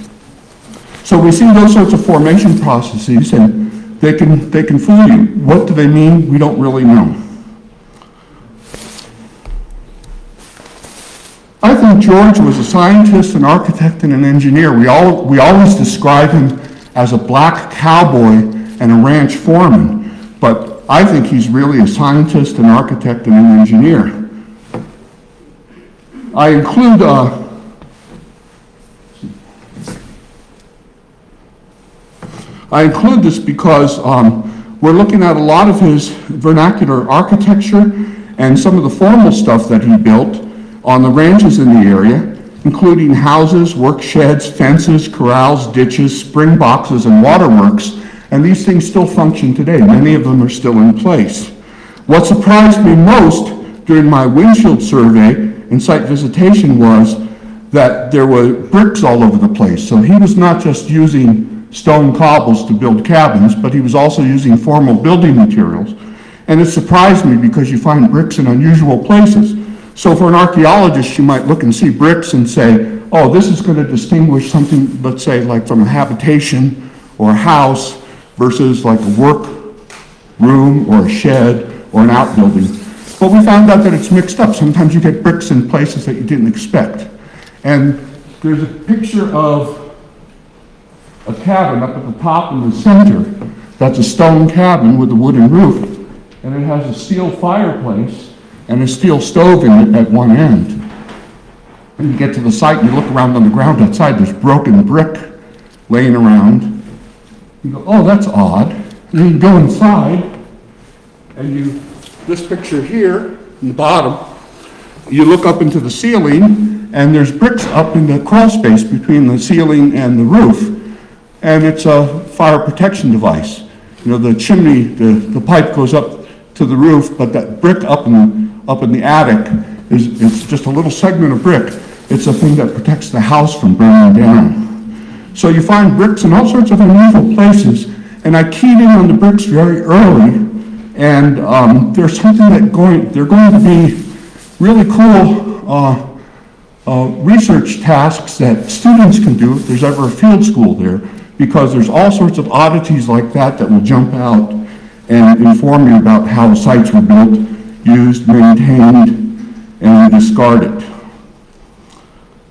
So we see those sorts of formation processes and they can, they can fool you. What do they mean? We don't really know. I think George was a scientist, an architect, and an engineer. We, all, we always describe him as a black cowboy and a ranch foreman, but I think he's really a scientist, an architect, and an engineer. I include, uh, I include this because um, we're looking at a lot of his vernacular architecture and some of the formal stuff that he built on the ranches in the area, including houses, work sheds, fences, corrals, ditches, spring boxes, and waterworks, and these things still function today. Many of them are still in place. What surprised me most during my windshield survey and site visitation was that there were bricks all over the place. So he was not just using stone cobbles to build cabins, but he was also using formal building materials. And it surprised me because you find bricks in unusual places. So for an archaeologist, you might look and see bricks and say, oh, this is going to distinguish something, let's say, like from a habitation or a house versus like a work room or a shed or an outbuilding. But we found out that it's mixed up. Sometimes you get bricks in places that you didn't expect. And there's a picture of a cabin up at the top in the center. That's a stone cabin with a wooden roof. And it has a steel fireplace and a steel stove in it at one end. When you get to the site and you look around on the ground outside, there's broken brick laying around. You go, oh, that's odd. And then you go inside and you, this picture here in the bottom, you look up into the ceiling and there's bricks up in the crawl space between the ceiling and the roof and it's a fire protection device. You know, the chimney, the, the pipe goes up to the roof, but that brick up in, up in the attic is it's just a little segment of brick. It's a thing that protects the house from burning down. So you find bricks in all sorts of unusual places, and I keyed in on the bricks very early, and um, there's something that going, they're going to be really cool uh, uh, research tasks that students can do if there's ever a field school there because there's all sorts of oddities like that that will jump out and inform you about how sites were built, used, maintained, and discarded.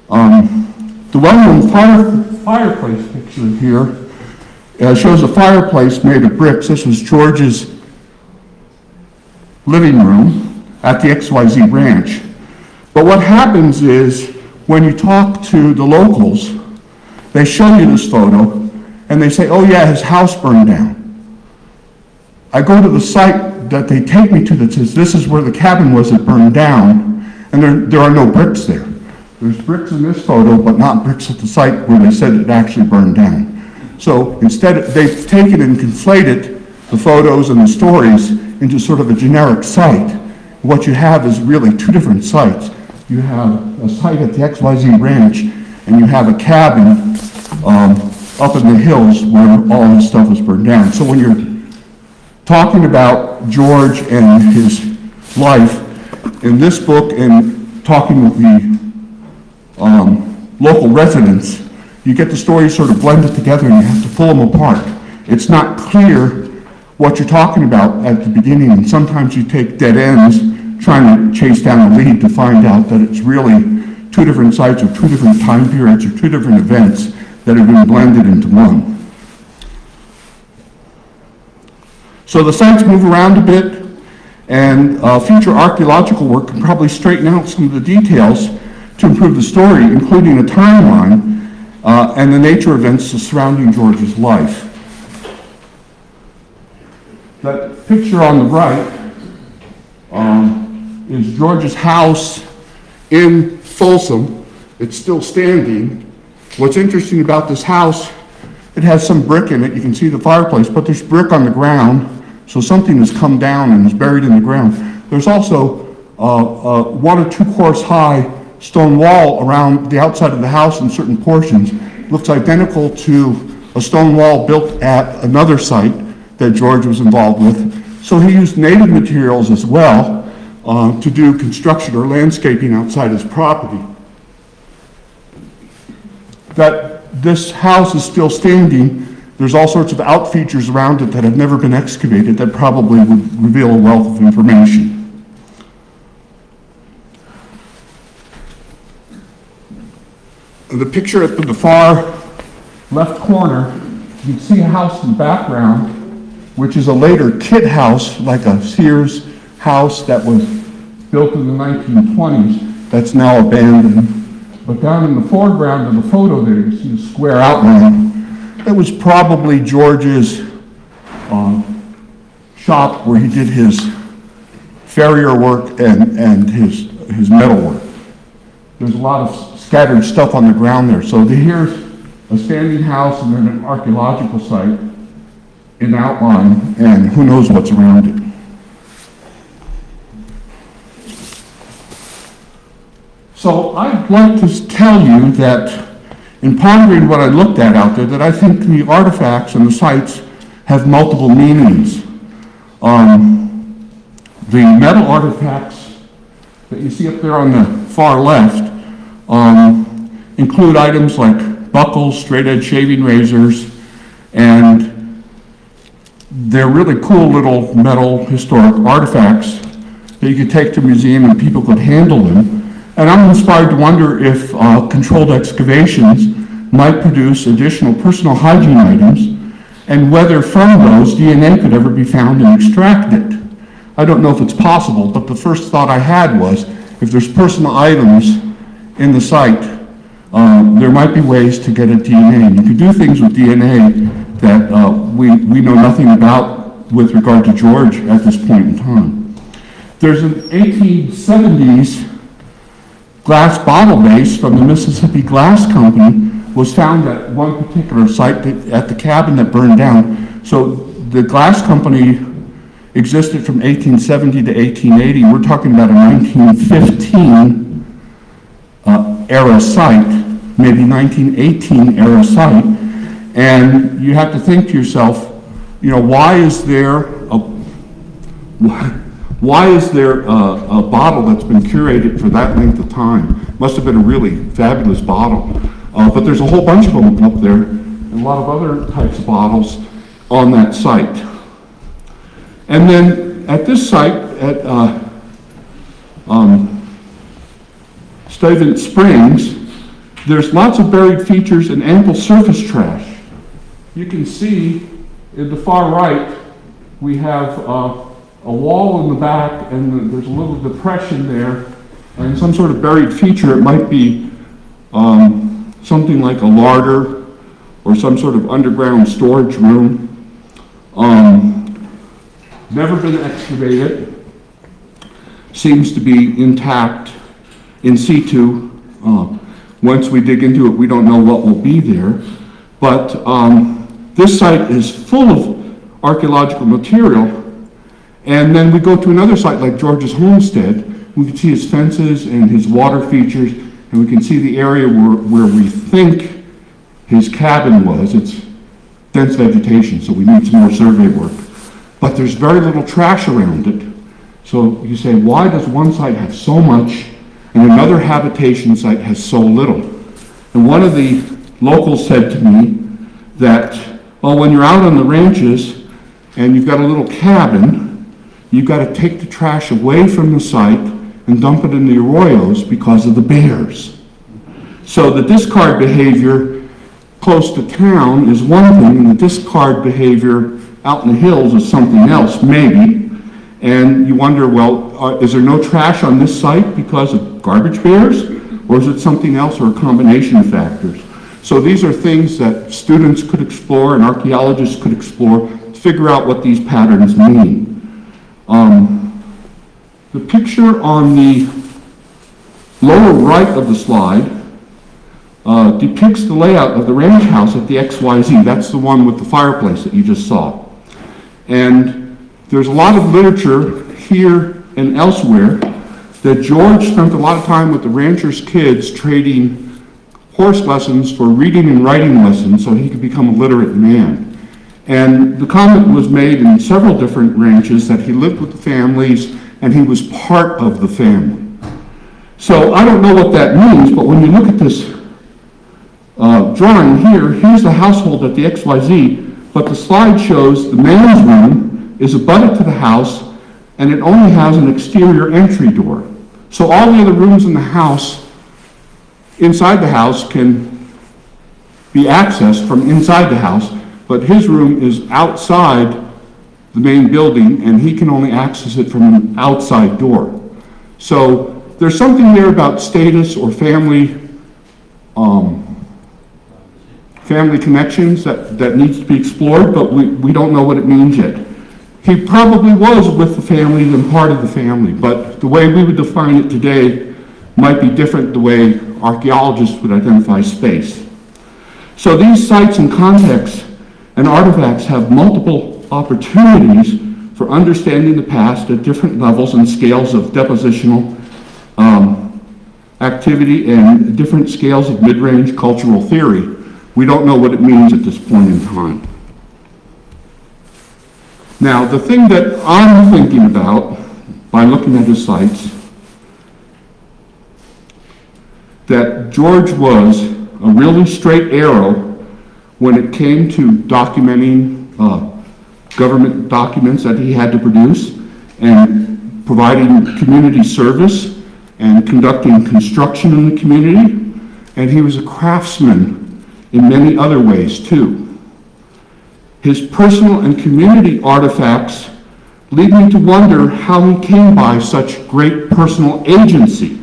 Um, the well-known fire, fireplace picture here uh, shows a fireplace made of bricks. This was George's living room at the XYZ Ranch. But what happens is when you talk to the locals, they show you this photo, and they say, oh yeah, his house burned down. I go to the site that they take me to that says this is where the cabin was that burned down, and there, there are no bricks there. There's bricks in this photo, but not bricks at the site where they said it actually burned down. So instead, they've taken and conflated the photos and the stories into sort of a generic site. What you have is really two different sites. You have a site at the XYZ Ranch, and you have a cabin um, up in the hills where all this stuff was burned down. So when you're talking about George and his life, in this book and talking with the um, local residents, you get the stories sort of blended together and you have to pull them apart. It's not clear what you're talking about at the beginning, and sometimes you take dead ends trying to chase down a lead to find out that it's really two different sites or two different time periods or two different events that have been blended into one. So the sites move around a bit, and uh, future archaeological work can probably straighten out some of the details to improve the story, including a timeline uh, and the nature of events surrounding George's life. That picture on the right um, is George's house in Folsom. It's still standing, What's interesting about this house, it has some brick in it. You can see the fireplace, but there's brick on the ground, so something has come down and is buried in the ground. There's also uh, uh, one or two course high stone wall around the outside of the house in certain portions. Looks identical to a stone wall built at another site that George was involved with. So he used native materials as well uh, to do construction or landscaping outside his property that this house is still standing, there's all sorts of out features around it that have never been excavated that probably would reveal a wealth of information. the picture at the far left corner, you can see a house in the background, which is a later kit house, like a Sears house that was built in the 1920s, that's now abandoned. But down in the foreground of the photo there, you see a square outline. It was probably George's um, shop where he did his farrier work and, and his, his metal work. There's a lot of scattered stuff on the ground there. So here's a standing house and then an archaeological site in outline, and who knows what's around it. So I'd like to tell you that in pondering what I looked at out there, that I think the artifacts and the sites have multiple meanings. Um, the metal artifacts that you see up there on the far left um, include items like buckles, straight-edge shaving razors, and they're really cool little metal historic artifacts that you could take to a museum and people could handle them. And I'm inspired to wonder if uh, controlled excavations might produce additional personal hygiene items and whether from those DNA could ever be found and extracted. I don't know if it's possible, but the first thought I had was if there's personal items in the site, um, there might be ways to get a DNA. And you could do things with DNA that uh, we, we know nothing about with regard to George at this point in time. There's an 1870s glass bottle base from the Mississippi Glass Company was found at one particular site that, at the cabin that burned down. So the glass company existed from 1870 to 1880. We're talking about a 1915 uh, era site, maybe 1918 era site. And you have to think to yourself, you know, why is there a, why is there a, a bottle that's been curated for that length of time? Must have been a really fabulous bottle. Uh, but there's a whole bunch of them up there, and a lot of other types of bottles on that site. And then at this site, at uh, um, Springs, there's lots of buried features and ample surface trash. You can see in the far right, we have uh, a wall in the back, and there's a little depression there, and some sort of buried feature. It might be um, something like a larder or some sort of underground storage room. Um, never been excavated. Seems to be intact in situ. Uh, once we dig into it, we don't know what will be there. But um, this site is full of archaeological material. And then we go to another site like George's Homestead. We can see his fences and his water features, and we can see the area where, where we think his cabin was. It's dense vegetation, so we need some more survey work. But there's very little trash around it. So you say, why does one site have so much and another habitation site has so little? And one of the locals said to me that, well, when you're out on the ranches and you've got a little cabin, you've got to take the trash away from the site and dump it in the arroyos because of the bears. So the discard behavior close to town is one thing, and the discard behavior out in the hills is something else, maybe. And you wonder, well, is there no trash on this site because of garbage bears? Or is it something else or a combination of factors? So these are things that students could explore and archaeologists could explore to figure out what these patterns mean. Um, the picture on the lower right of the slide uh, depicts the layout of the ranch house at the XYZ. That's the one with the fireplace that you just saw. And there's a lot of literature here and elsewhere that George spent a lot of time with the ranchers' kids trading horse lessons for reading and writing lessons so he could become a literate man. And the comment was made in several different ranches that he lived with the families and he was part of the family. So I don't know what that means, but when you look at this uh, drawing here, here's the household at the XYZ, but the slide shows the man's room is abutted to the house and it only has an exterior entry door. So all the other rooms in the house inside the house can be accessed from inside the house, but his room is outside the main building, and he can only access it from an outside door. So there's something there about status or family, um, family connections that, that needs to be explored, but we, we don't know what it means yet. He probably was with the family and part of the family, but the way we would define it today might be different the way archaeologists would identify space. So these sites and contexts and artifacts have multiple opportunities for understanding the past at different levels and scales of depositional um, activity and different scales of mid-range cultural theory. We don't know what it means at this point in time. Now, the thing that I'm thinking about by looking at the sites, that George was a really straight arrow when it came to documenting uh, government documents that he had to produce and providing community service and conducting construction in the community. And he was a craftsman in many other ways too. His personal and community artifacts lead me to wonder how he came by such great personal agency.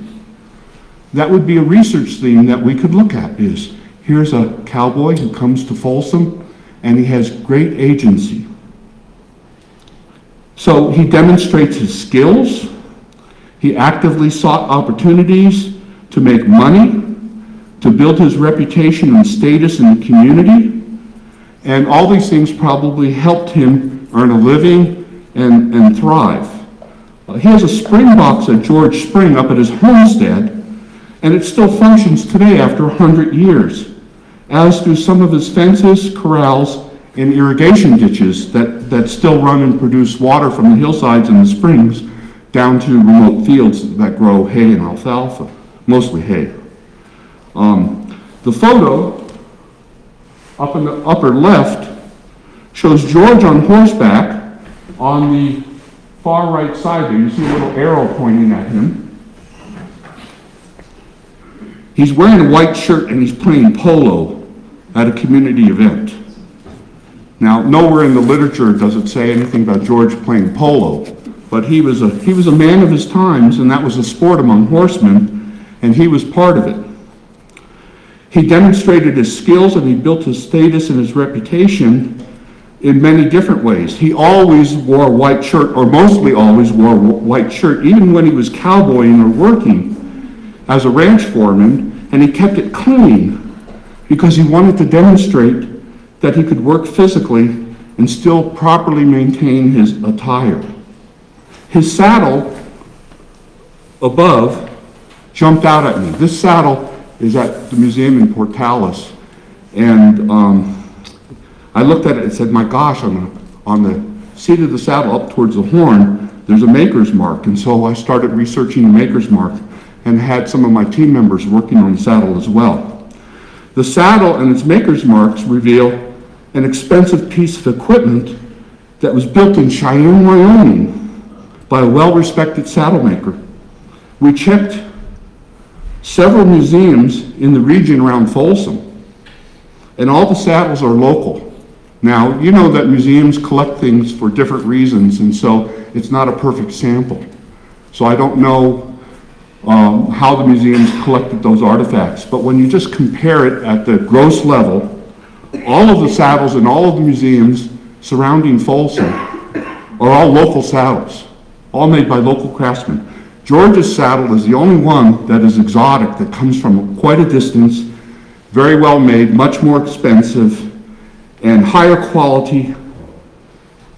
That would be a research theme that we could look at is, here's a cowboy who comes to Folsom and he has great agency. So he demonstrates his skills. He actively sought opportunities to make money, to build his reputation and status in the community, and all these things probably helped him earn a living and, and thrive. Uh, he has a spring box at George Spring up at his homestead, and it still functions today after 100 years, as do some of his fences, corrals, and irrigation ditches that, that still run and produce water from the hillsides and the springs down to remote fields that grow hay and alfalfa, mostly hay. Um, the photo up in the upper left shows George on horseback on the far right side there. You see a little arrow pointing at him. He's wearing a white shirt and he's playing polo at a community event. Now, nowhere in the literature does it say anything about George playing polo, but he was a, he was a man of his times, and that was a sport among horsemen, and he was part of it. He demonstrated his skills and he built his status and his reputation in many different ways. He always wore a white shirt, or mostly always wore a white shirt, even when he was cowboying or working as a ranch foreman, and he kept it clean because he wanted to demonstrate that he could work physically and still properly maintain his attire. His saddle above jumped out at me. This saddle is at the museum in Portales. And um, I looked at it and said, my gosh, on the, on the seat of the saddle up towards the horn, there's a maker's mark. And so I started researching the maker's mark and had some of my team members working on the saddle as well. The saddle and its maker's marks reveal an expensive piece of equipment that was built in Cheyenne, Wyoming by a well-respected saddle maker. We checked several museums in the region around Folsom, and all the saddles are local. Now, you know that museums collect things for different reasons, and so it's not a perfect sample. So I don't know um, how the museums collected those artifacts, but when you just compare it at the gross level, all of the saddles in all of the museums surrounding Folsom are all local saddles, all made by local craftsmen. George's saddle is the only one that is exotic, that comes from quite a distance, very well made, much more expensive, and higher quality.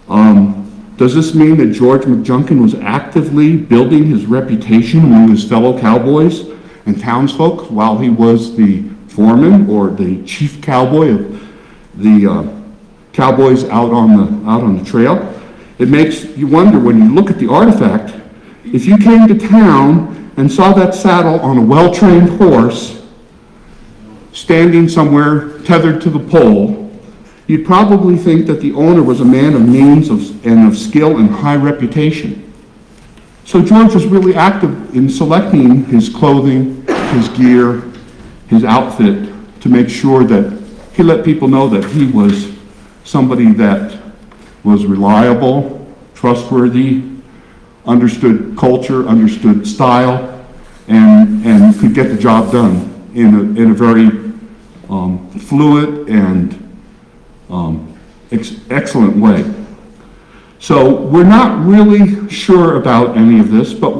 Um, does this mean that George McJunkin was actively building his reputation among his fellow cowboys and townsfolk while he was the foreman or the chief cowboy of the uh, cowboys out on the out on the trail? It makes you wonder when you look at the artifact if you came to town and saw that saddle on a well-trained horse, standing somewhere tethered to the pole, you'd probably think that the owner was a man of means of, and of skill and high reputation. So George was really active in selecting his clothing, his gear, his outfit to make sure that he let people know that he was somebody that was reliable, trustworthy, understood culture, understood style, and, and could get the job done in a, in a very um, fluid and um, ex- excellent way. So we're not really sure about any of this, but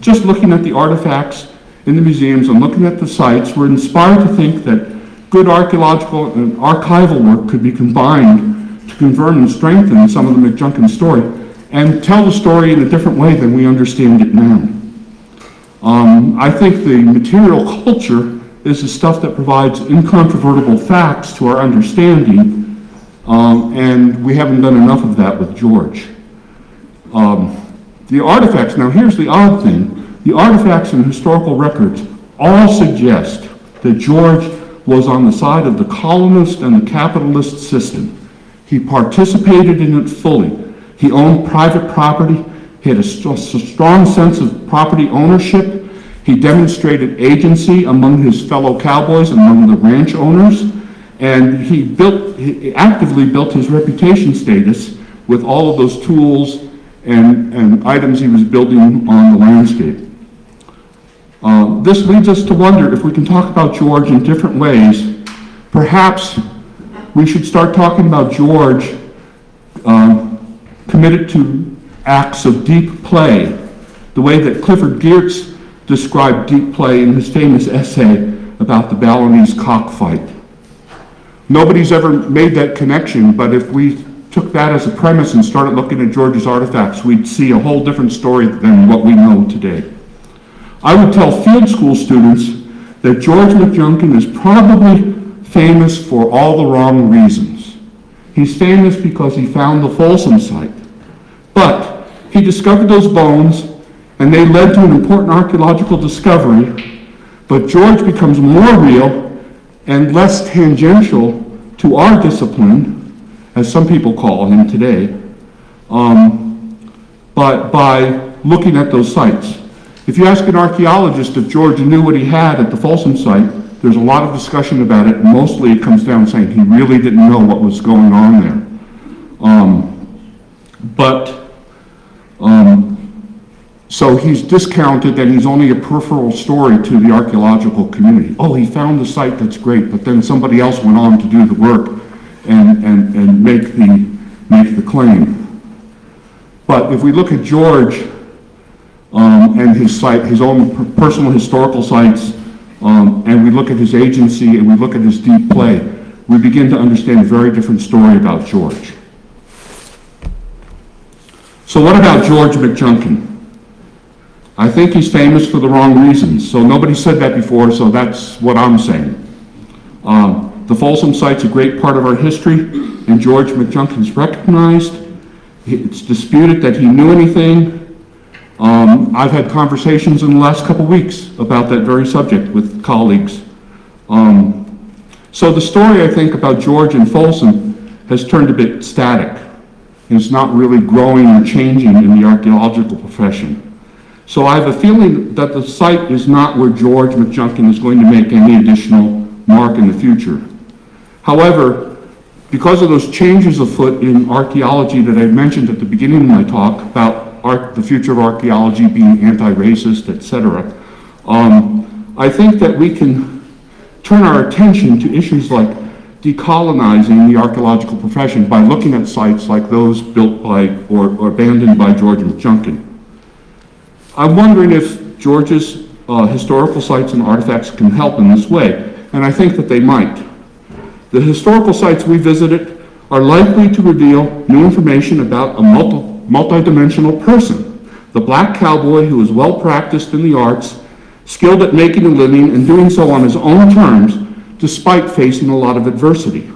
just looking at the artifacts in the museums and looking at the sites, we're inspired to think that good archaeological and archival work could be combined to confirm and strengthen some of the McJunkin story and tell the story in a different way than we understand it now. Um, I think the material culture is the stuff that provides incontrovertible facts to our understanding, um, and we haven't done enough of that with George. Um, the artifacts, now here's the odd thing, the artifacts and historical records all suggest that George was on the side of the colonist and the capitalist system. He participated in it fully. He owned private property. He had a, st- strong sense of property ownership. He demonstrated agency among his fellow cowboys, among the ranch owners, and he built, he actively built his reputation status with all of those tools and, and items he was building on the landscape. Uh, this leads us to wonder if we can talk about George in different ways. Perhaps we should start talking about George uh, committed to acts of deep play, the way that Clifford Geertz described deep play in his famous essay about the Balinese cockfight. Nobody's ever made that connection, but if we took that as a premise and started looking at George's artifacts, we'd see a whole different story than what we know today. I would tell field school students that George McJunkin is probably famous for all the wrong reasons. He's famous because he found the Folsom site. But he discovered those bones, and they led to an important archaeological discovery. But George becomes more real and less tangential to our discipline, as some people call him today, um, but by looking at those sites. If you ask an archaeologist if George knew what he had at the Folsom site, there's a lot of discussion about it. Mostly it comes down to saying he really didn't know what was going on there. Um, but, um, so he's discounted and he's only a peripheral story to the archaeological community. Oh, he found the site, that's great, but then somebody else went on to do the work and, and, and make, the, make the claim. But if we look at George, um, and his site, his own personal historical sites, um, and we look at his agency and we look at his deep play, we begin to understand a very different story about George. So what about George McJunkin? I think he's famous for the wrong reasons. So nobody said that before, so that's what I'm saying. Um, the Folsom site's a great part of our history, and George McJunkin's recognized. It's disputed that he knew anything, um, I've had conversations in the last couple weeks about that very subject with colleagues. Um, so the story, I think, about George and Folsom has turned a bit static. It's not really growing or changing in the archaeological profession. So I have a feeling that the site is not where George McJunkin is going to make any additional mark in the future. However, because of those changes afoot in archaeology that I mentioned at the beginning of my talk about the future of archaeology being anti-racist, etc. Um, I think that we can turn our attention to issues like decolonizing the archaeological profession by looking at sites like those built by or, or abandoned by George McJunkin. I'm wondering if Georgia's uh, historical sites and artifacts can help in this way, and I think that they might. The historical sites we visited are likely to reveal new information about a multi dimensional person, the black cowboy who is well practiced in the arts, skilled at making a living and doing so on his own terms, despite facing a lot of adversity.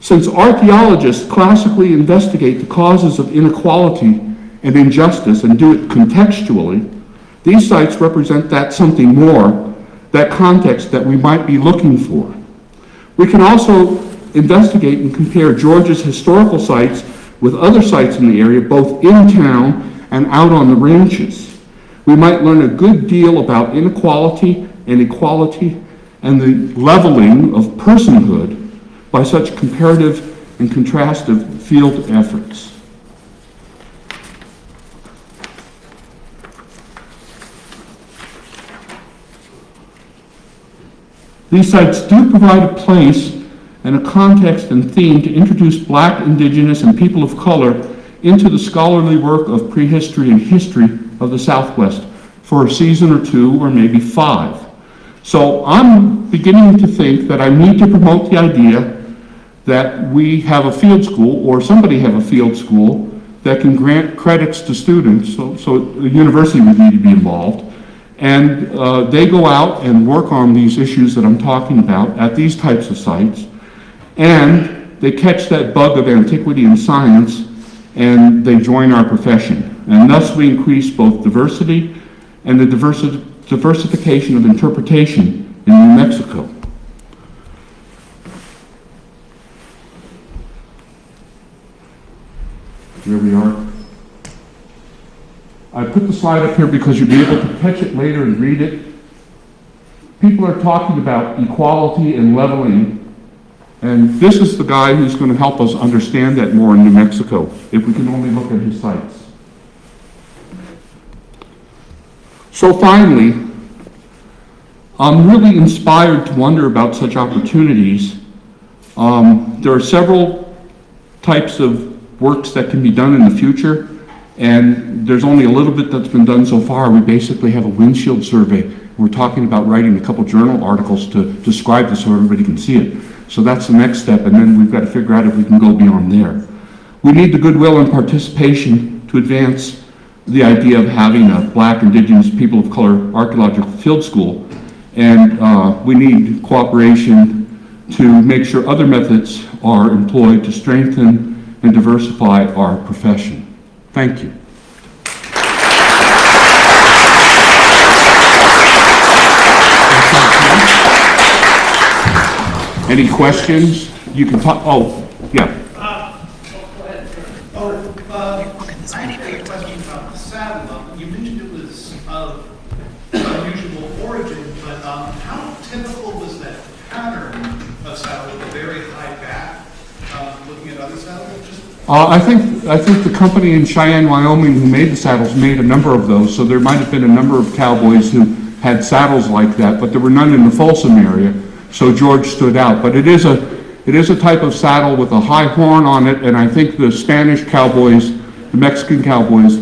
Since archaeologists classically investigate the causes of inequality and injustice and do it contextually, these sites represent that something more, that context that we might be looking for. We can also investigate and compare George's historical sites with other sites in the area, both in town and out on the ranches. We might learn a good deal about inequality and equality and the leveling of personhood by such comparative and contrastive field efforts. These sites do provide a place and a context and theme to introduce black, indigenous, and people of color into the scholarly work of prehistory and history of the Southwest for a season or two or maybe five. So I'm beginning to think that I need to promote the idea that we have a field school or somebody have a field school that can grant credits to students, so, so the university would need to be involved. And uh, they go out and work on these issues that I'm talking about at these types of sites. And they catch that bug of antiquity and science and they join our profession. And thus we increase both diversity and the diversi- diversification of interpretation in New Mexico. Here we are. I put the slide up here because you'll be able to catch it later and read it. People are talking about equality and leveling, and this is the guy who's going to help us understand that more in New Mexico, if we can only look at his sites. So finally, I'm really inspired to wonder about such opportunities. Um, there are several types of works that can be done in the future, and there's only a little bit that's been done so far. We basically have a windshield survey. We're talking about writing a couple journal articles to describe this so everybody can see it. So that's the next step, and then we've got to figure out if we can go beyond there. We need the goodwill and participation to advance the idea of having a black, indigenous, people of color archaeological field school. And uh, we need cooperation to make sure other methods are employed to strengthen and diversify our profession. Thank you. Any questions? You can talk, oh, yeah. Oh, uh, I have a question about the saddle. Um, You mentioned it was of unusual origin, but um, how typical was that pattern of saddle with a very high back, um, looking at other saddles? Just Uh, I think, I think the company in Cheyenne, Wyoming who made the saddles made a number of those, so there might have been a number of cowboys who had saddles like that, but there were none in the Folsom area, so George stood out. But it is a, it is a type of saddle with a high horn on it, and I think the Spanish cowboys, the Mexican cowboys,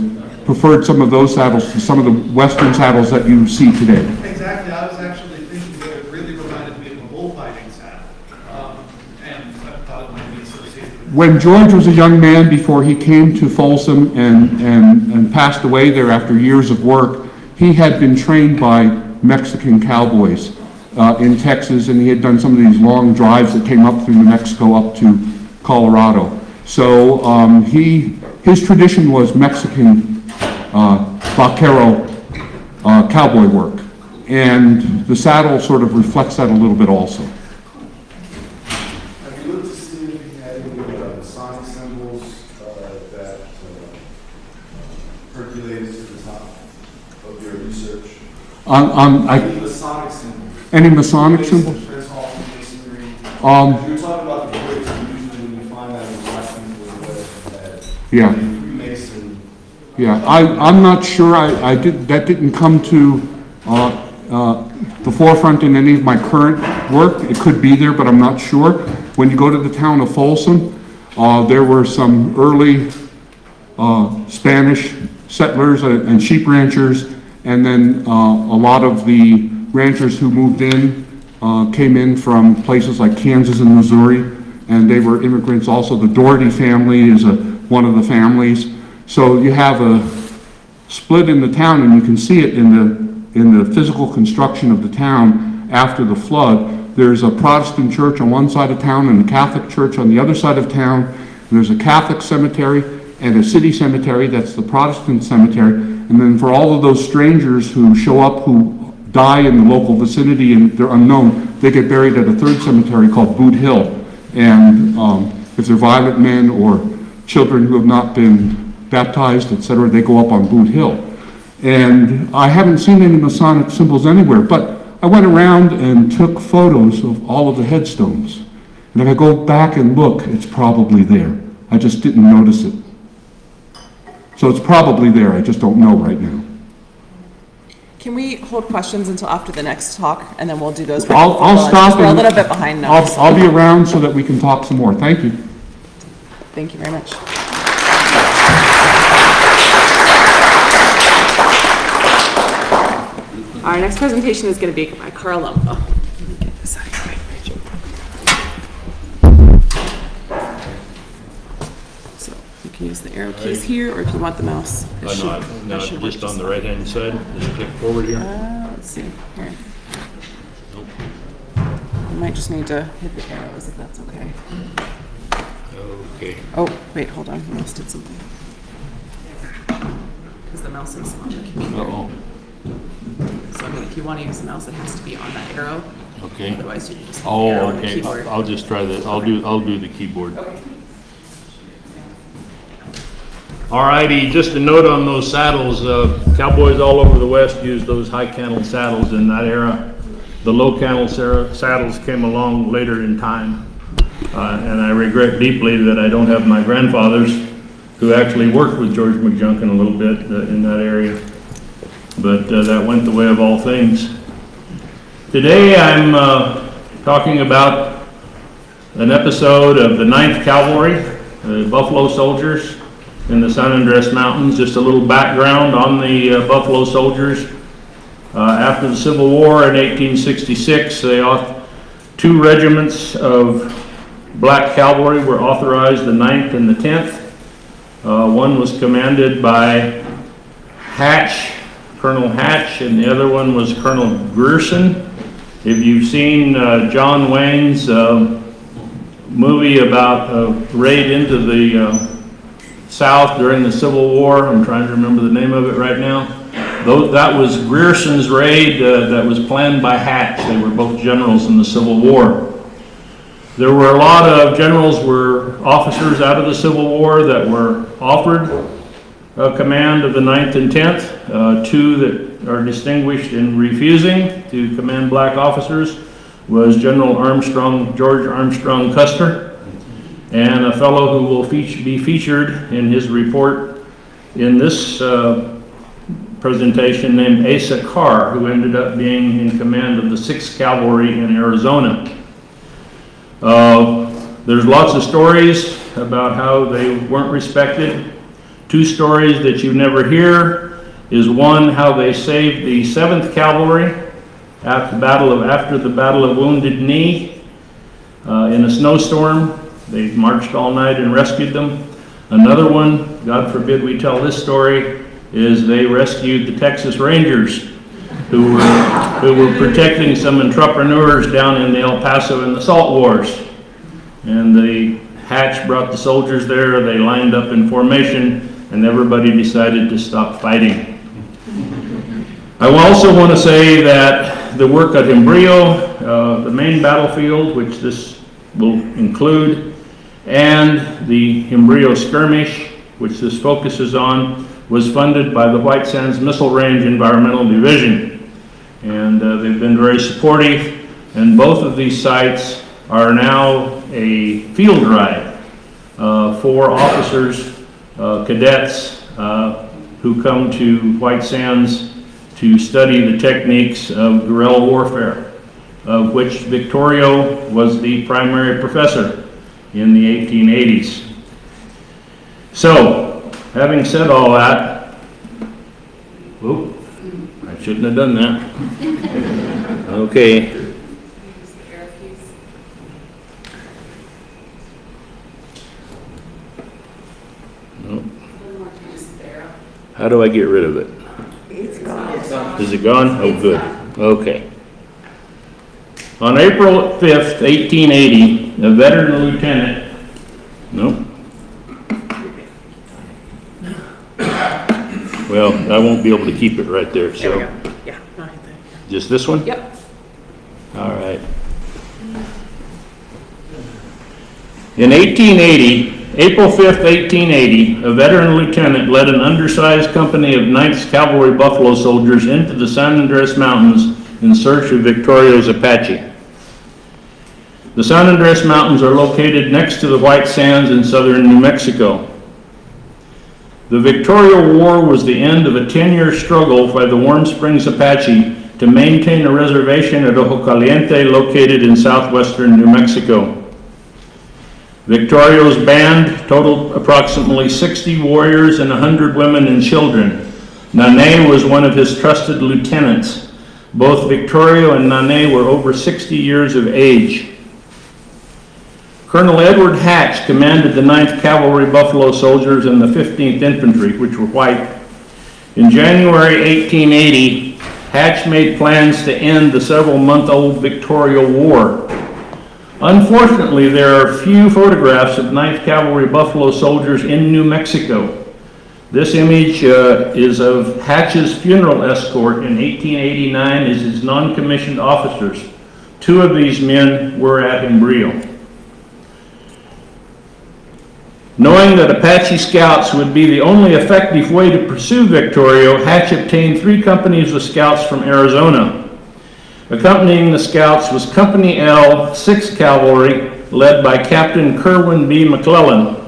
preferred some of those saddles to some of the western saddles that you see today. Exactly, I was actually thinking that it really reminded me of a bullfighting saddle. Um, And I thought it might be associated with When George was a young man, before he came to Folsom and, and, and passed away there after years of work, he had been trained by Mexican cowboys uh, in Texas, and he had done some of these long drives that came up through New Mexico up to Colorado. So um, he, his tradition was Mexican uh, vaquero uh, cowboy work, and the saddle sort of reflects that a little bit also. Have you looked to see if you had any uh, sonic symbols uh, that uh, percolated to the top of your research? On, on, I, Any Masonic symbols? any Masonic symbols? Prince Hall, Masonry. Um, You were talking about the bricks, and usually when you find that in black people, that, yeah. Yeah, I, I'm not sure, I, I did, that didn't come to, uh, uh, the forefront in any of my current work. It could be there, but I'm not sure. When you go to the town of Folsom, uh, there were some early, uh, Spanish settlers and and sheep ranchers, and then, uh, a lot of the ranchers who moved in, uh, came in from places like Kansas and Missouri, and they were immigrants also. The Doherty family is a, one of the families. So you have a split in the town, and you can see it in the, in the physical construction of the town after the flood. There's a Protestant church on one side of town and a Catholic church on the other side of town. There's a Catholic cemetery and a city cemetery, that's the Protestant cemetery. And then for all of those strangers who show up who die in the local vicinity and they're unknown, they get buried at a third cemetery called Boot Hill. And um, if they're violent men or children who have not been baptized, et cetera, they go up on Boot Hill. And I haven't seen any Masonic symbols anywhere, but I went around and took photos of all of the headstones. And if I go back and look, it's probably there. I just didn't notice it. So it's probably there, I just don't know right now. Can we hold questions until after the next talk, and then we'll do those? I'll, I'll stop. We're a and- little bit behind now. I'll, I'll be around so that we can talk some more. Thank you. Thank you very much. Our next presentation is going to be by Karl Laumbach. Can use the arrow keys here, or if you want the mouse. it Uh, should- no, I- no, should work just on the right-hand side, just click forward here. Uh, let's see, here. You might just need to hit the arrows if that's okay. Okay. Oh, wait, hold on, I just did something. Because the mouse is on the computer. Uh-oh, So I mean, if you want to use the mouse, it has to be on that arrow. okay. Otherwise, you can just hit the arrow Oh, on the okay, keyboard. I'll I'll just try the, I'll do, I'll do the keyboard. All righty, just a note on those saddles, uh, cowboys all over the west used those high cantle saddles in that era. The low cantle saddles came along later in time. Uh, and I regret deeply that I don't have my grandfathers who actually worked with George McJunkin a little bit uh, in that area. But uh, that went the way of all things. Today, I'm uh, talking about an episode of the 9th Cavalry, the Buffalo Soldiers in the San Andres Mountains. Just a little background on the uh, Buffalo Soldiers. Uh, After the Civil War in 1866, they two regiments of black cavalry were authorized, the 9th and the 10th. Uh, One was commanded by Hatch, Colonel Hatch, and the other one was Colonel Grierson. If you've seen uh, John Wayne's um, movie about a raid into the uh, South during the Civil War, I'm trying to remember the name of it right now. Though, that was Grierson's raid uh, that was planned by Hatch. They were both generals in the Civil War. There were a lot of generals were officers out of the Civil War that were offered a command of the 9th and 10th. Uh, Two that are distinguished in refusing to command black officers was General Armstrong, George Armstrong Custer, and a fellow who will feature, be featured in his report in this uh, presentation named Asa Carr, who ended up being in command of the 6th Cavalry in Arizona. Uh, There's lots of stories about how they weren't respected. Two stories that you never hear is one, how they saved the 7th Cavalry after the battle of, after the Battle of Wounded Knee uh, in a snowstorm. They marched all night and rescued them. Another one, God forbid we tell this story, is they rescued the Texas Rangers who were, who were protecting some entrepreneurs down in the El Paso in the Salt Wars. And the Hatch brought the soldiers there, they lined up in formation, and everybody decided to stop fighting. I also want to say that the work at Hembrillo, uh, the main battlefield, which this will include, and the Hembrillo skirmish, which this focuses on, was funded by the White Sands Missile Range Environmental Division. And uh, they've been very supportive, and both of these sites are now a field ride uh, for officers, uh, cadets uh, who come to White Sands to study the techniques of guerrilla warfare, of which Victorio was the primary professor in the 1880s. So, having said all that, whoop, I shouldn't have done that. Okay. Nope. How do I get rid of it? Is it gone? Oh, good. Okay. On April 5th, 1880, a veteran lieutenant, no? Well, I won't be able to keep it right there, There we so, go. Yeah, no, hit just this one? Yep. All right. In 1880, April 5th, 1880, a veteran lieutenant led an undersized company of 9th Cavalry Buffalo soldiers into the San Andres Mountains in search of Victorio's Apache. The San Andres Mountains are located next to the White Sands in southern New Mexico. The Victorio War was the end of a 10-year struggle by the Warm Springs Apache to maintain a reservation at Ojo Caliente located in southwestern New Mexico. Victorio's band totaled approximately 60 warriors and 100 women and children. Nane was one of his trusted lieutenants. Both Victorio and Nane were over 60 years of age. Colonel Edward Hatch commanded the 9th Cavalry Buffalo Soldiers and the 15th Infantry, which were white. In January 1880, Hatch made plans to end the several-month-old Victorio War. Unfortunately, there are few photographs of 9th Cavalry Buffalo soldiers in New Mexico. This image uh, is of Hatch's funeral escort in 1889 as his non-commissioned officers. Two of these men were at Hembrillo. Knowing that Apache scouts would be the only effective way to pursue Victorio, Hatch obtained three companies of scouts from Arizona. Accompanying the scouts was Company L, 6th Cavalry, led by Captain Curwen B. McLellan.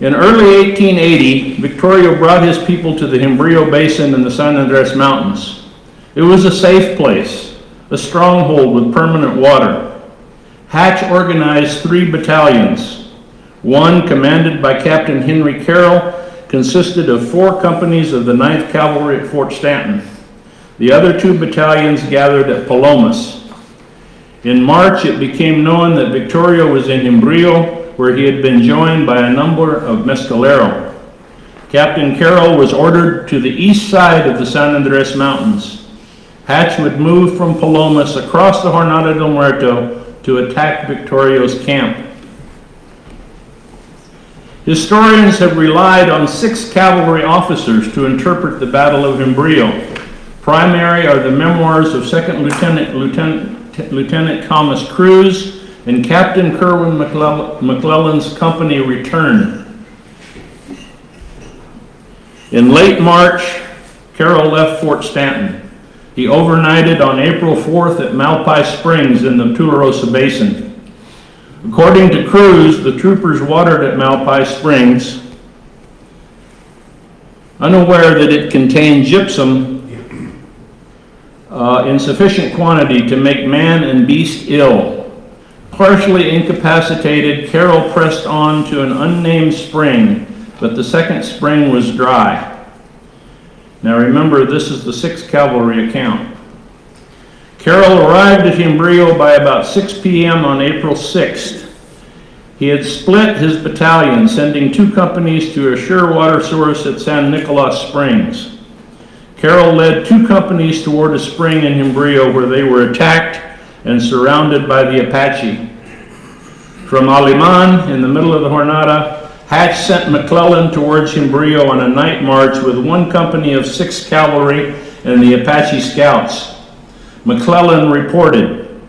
In early 1880, Victorio brought his people to the Hembrillo Basin in the San Andres Mountains. It was a safe place, a stronghold with permanent water. Hatch organized three battalions. One, commanded by Captain Henry Carroll, consisted of four companies of the 9th Cavalry at Fort Stanton. The other two battalions gathered at Palomas. In March, it became known that Victorio was in Hembrillo, where he had been joined by a number of Mescalero. Captain Carroll was ordered to the east side of the San Andres Mountains. Hatch would move from Palomas across the Jornada del Muerto to attack Victorio's camp. Historians have relied on six cavalry officers to interpret the Battle of Hembrillo. Primary are the memoirs of Second Lieutenant, Lieutenant, Lieutenant Thomas Cruse and Captain Curwen McLellan's company Return. In late March, Carroll left Fort Stanton. He overnighted on April 4th at Malpai Springs in the Tularosa Basin. According to Cruse, the troopers watered at Malpai Springs, unaware that it contained gypsum uh, in sufficient quantity to make man and beast ill. Partially incapacitated, Carroll pressed on to an unnamed spring, but the second spring was dry. Now remember, this is the 6th Cavalry account. Carroll arrived at Hembrillo by about 6 p.m. on April 6th. He had split his battalion, sending two companies to a sure water source at San Nicolas Springs. Carroll led two companies toward a spring in Hembrillo where they were attacked and surrounded by the Apache. From Aleman, in the middle of the Jornada, Hatch sent McLellan towards Hembrillo on a night march with one company of 6th Cavalry and the Apache Scouts. McLellan reported,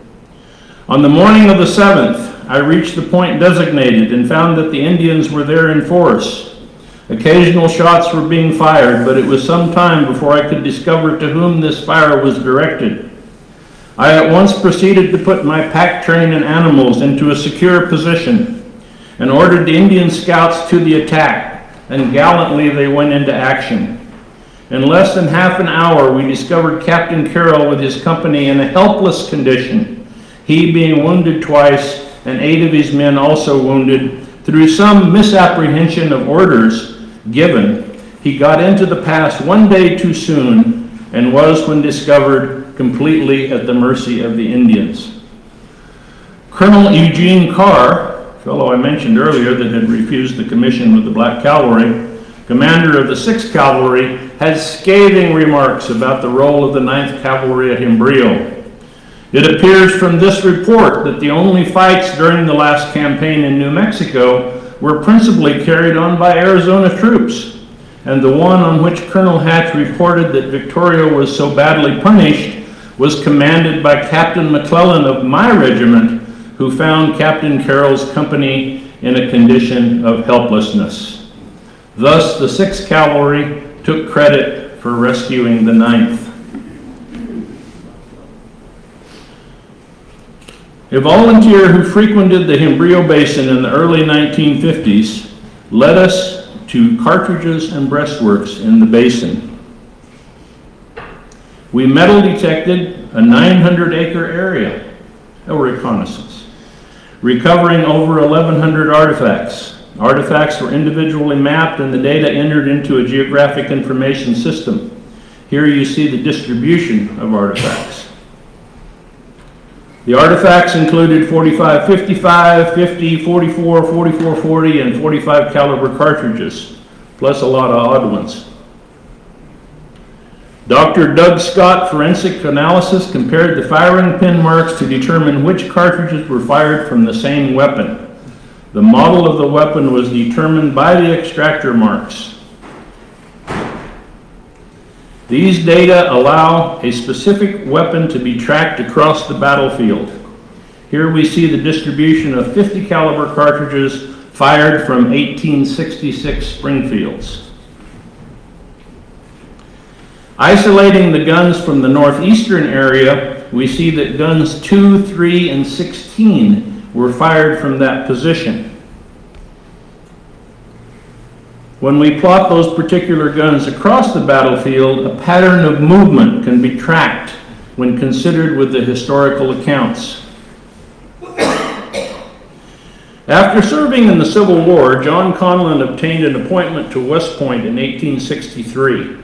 On the morning of the 7th, I reached the point designated and found that the Indians were there in force. Occasional shots were being fired, but it was some time before I could discover to whom this fire was directed. I at once proceeded to put my pack train and animals into a secure position and ordered the Indian scouts to the attack, and gallantly they went into action. In less than half an hour, we discovered Captain Carroll with his company in a helpless condition, he being wounded twice, and eight of his men also wounded. Through some misapprehension of orders given, he got into the pass one day too soon and was, when discovered, completely at the mercy of the Indians. Colonel Eugene Carr, fellow I mentioned earlier that had refused the commission with the Black Cavalry, commander of the 6th Cavalry, has scathing remarks about the role of the 9th Cavalry at Hembrillo. It appears from this report that the only fights during the last campaign in New Mexico were principally carried on by Arizona troops, and the one on which Colonel Hatch reported that Victorio was so badly punished was commanded by Captain McLellan of my regiment, who found Captain Carroll's company in a condition of helplessness. Thus, the 6th Cavalry took credit for rescuing the 9th. A volunteer who frequented the Hembrillo Basin in the early 1950s led us to cartridges and breastworks in the basin. We metal detected a 900 acre area, a reconnaissance recovering over 1,100 artifacts. Artifacts were individually mapped and the data entered into a geographic information system. Here you see the distribution of artifacts. The artifacts included 45, 55, 50, 44, 44, 40, and 45 caliber cartridges, plus a lot of odd ones. Dr. Doug Scott forensic analysis compared the firing pin marks to determine which cartridges were fired from the same weapon. The model of the weapon was determined by the extractor marks. These data allow a specific weapon to be tracked across the battlefield. Here we see the distribution of 50 caliber cartridges fired from 1866 Springfields. Isolating the guns from the northeastern area, we see that guns 2, 3, and 16 were fired from that position. When we plot those particular guns across the battlefield, a pattern of movement can be tracked when considered with the historical accounts. After serving in the Civil War, John Conline obtained an appointment to West Point in 1863.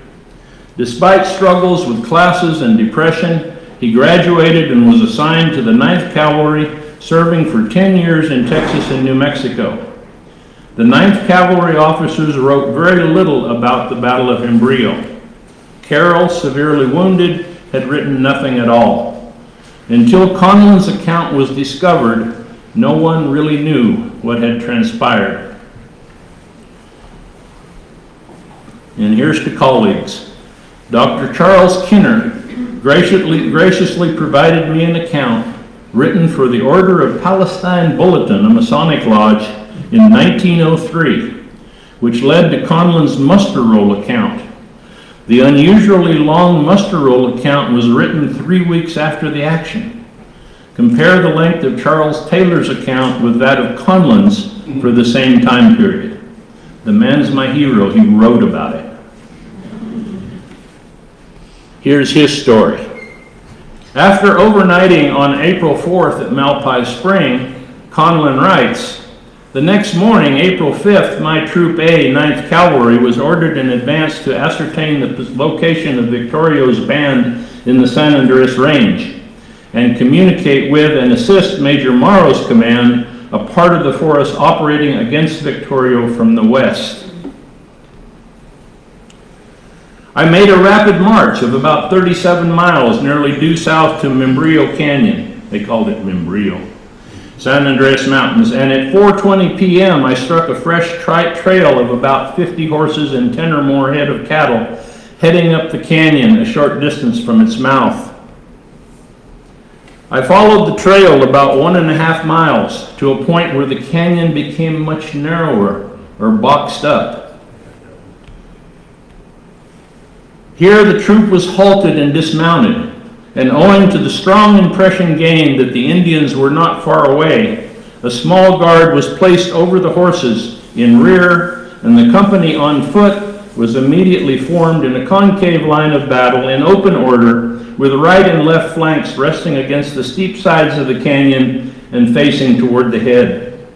Despite struggles with classes and depression, he graduated and was assigned to the 9th Cavalry, serving for 10 years in Texas and New Mexico. The 9th Cavalry officers wrote very little about the Battle of Hembrillo. Carroll, severely wounded, had written nothing at all. Until Conline's account was discovered, no one really knew what had transpired. And here's to colleagues. Dr. Charles Kenner graciously, graciously provided me an account written for the Order of Palestine Bulletin, a Masonic lodge, in 1903, which led to Conline's muster roll account. The unusually long muster roll account was written three weeks after the action. Compare the length of Charles Taylor's account with that of Conline's for the same time period. The man's my hero, he wrote about it. Here's his story. After overnighting on April 4th at Malpais Spring, Conline writes, The next morning, April 5th, my Troop A, 9th Cavalry, was ordered in advance to ascertain the location of Victorio's band in the San Andres Range and communicate with and assist Major Morrow's command, a part of the force operating against Victorio from the west. I made a rapid march of about 37 miles, nearly due south to Membrillo Canyon. They called it Membrillo. San Andres Mountains, and at 4.20 p.m. I struck a fresh trail of about 50 horses and 10 or more head of cattle, heading up the canyon a short distance from its mouth. I followed the trail about one and a half miles to a point where the canyon became much narrower or boxed up. Here the troop was halted and dismounted, and owing to the strong impression gained that the Indians were not far away, a small guard was placed over the horses in rear, and the company on foot was immediately formed in a concave line of battle in open order, with right and left flanks resting against the steep sides of the canyon and facing toward the head.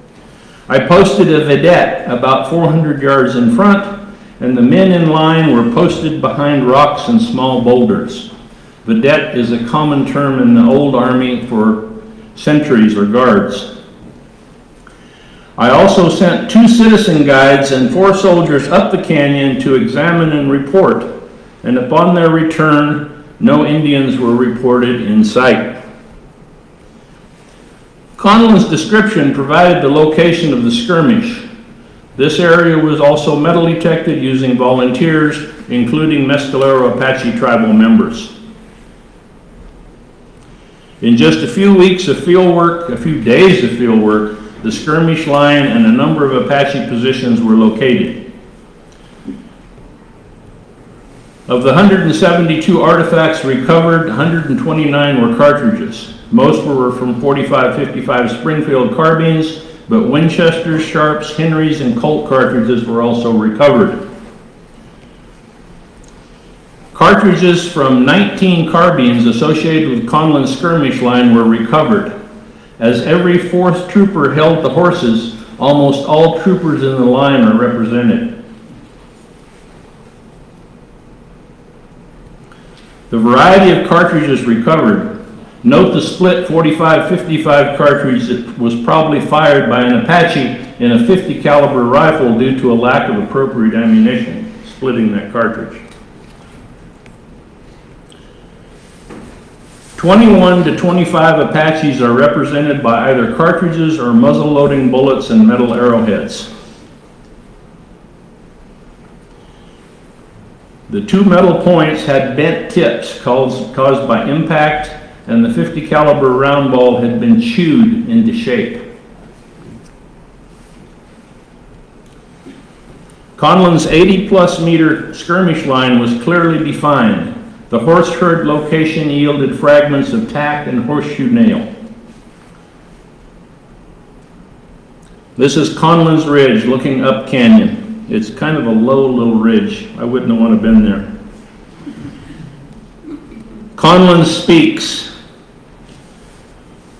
I posted a vedette about 400 yards in front, and the men in line were posted behind rocks and small boulders. Vedette is a common term in the old army for sentries or guards. I also sent two citizen guides and four soldiers up the canyon to examine and report, and upon their return, no Indians were reported in sight. Conline's description provided the location of the skirmish. This area was also metal detected using volunteers, including Mescalero Apache tribal members. In just a few weeks of field work, a few days of field work, the skirmish line and a number of Apache positions were located. Of the 172 artifacts recovered, 129 were cartridges. Most were from 45-55 Springfield carbines, but Winchesters, Sharps, Henrys, and Colt cartridges were also recovered. Cartridges from 19 carbines associated with Conline's skirmish line were recovered. As every fourth trooper held the horses, almost all troopers in the line are represented. The variety of cartridges recovered. Note the split 45-55 cartridge that was probably fired by an Apache in a 50 caliber rifle due to a lack of appropriate ammunition, splitting that cartridge. 21 to 25 Apaches are represented by either cartridges or muzzle-loading bullets and metal arrowheads. The two metal points had bent tips caused, caused by impact, and the 50 caliber round ball had been chewed into shape. Conline's 80-plus meter skirmish line was clearly defined. The horse herd location yielded fragments of tack and horseshoe nail. This is Conline's Ridge looking up canyon. It's kind of a low little ridge. I wouldn't want to have been there. Conline speaks.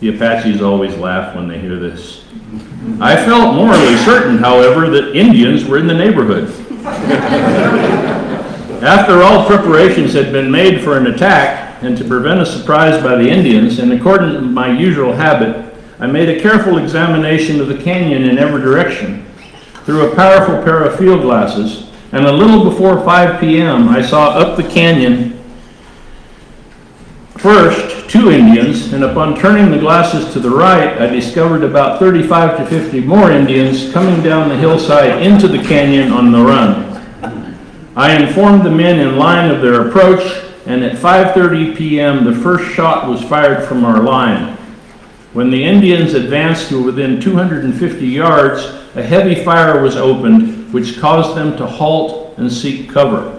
The Apaches always laugh when they hear this. I felt morally certain, however, that Indians were in the neighborhood. After all preparations had been made for an attack, and to prevent a surprise by the Indians, in accordance with my usual habit, I made a careful examination of the canyon in every direction. Through a powerful pair of field glasses, and a little before 5 p.m., I saw up the canyon first two Indians, and upon turning the glasses to the right, I discovered about 35 to 50 more Indians coming down the hillside into the canyon on the run. I informed the men in line of their approach, and at 5:30 p.m., the first shot was fired from our line. When the Indians advanced to within 250 yards, a heavy fire was opened, which caused them to halt and seek cover.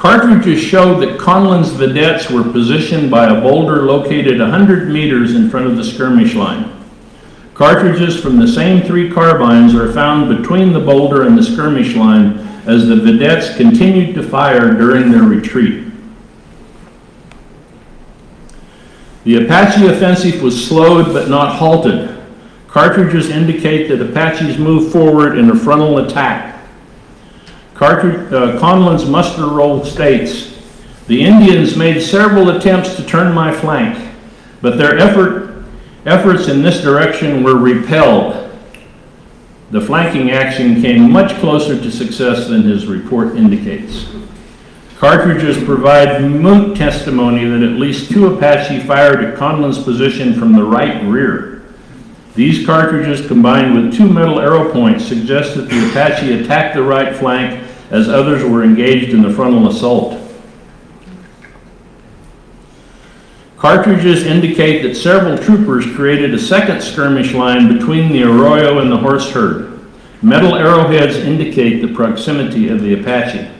Cartridges showed that Conline's vedettes were positioned by a boulder located 100 meters in front of the skirmish line. Cartridges from the same three carbines are found between the boulder and the skirmish line as the vedettes continued to fire during their retreat. The Apache offensive was slowed but not halted. Cartridges indicate that Apaches moved forward in a frontal attack. Cartridge, uh, Conline's muster roll states, the Indians made several attempts to turn my flank, but their effort Efforts in this direction were repelled. The flanking action came much closer to success than his report indicates. Cartridges provide moot testimony that at least two Apache fired at Conline's position from the right rear. These cartridges combined with two metal arrow points suggest that the Apache attacked the right flank as others were engaged in the frontal assault. Cartridges indicate that several troopers created a second skirmish line between the arroyo and the horse herd. Metal arrowheads indicate the proximity of the Apache.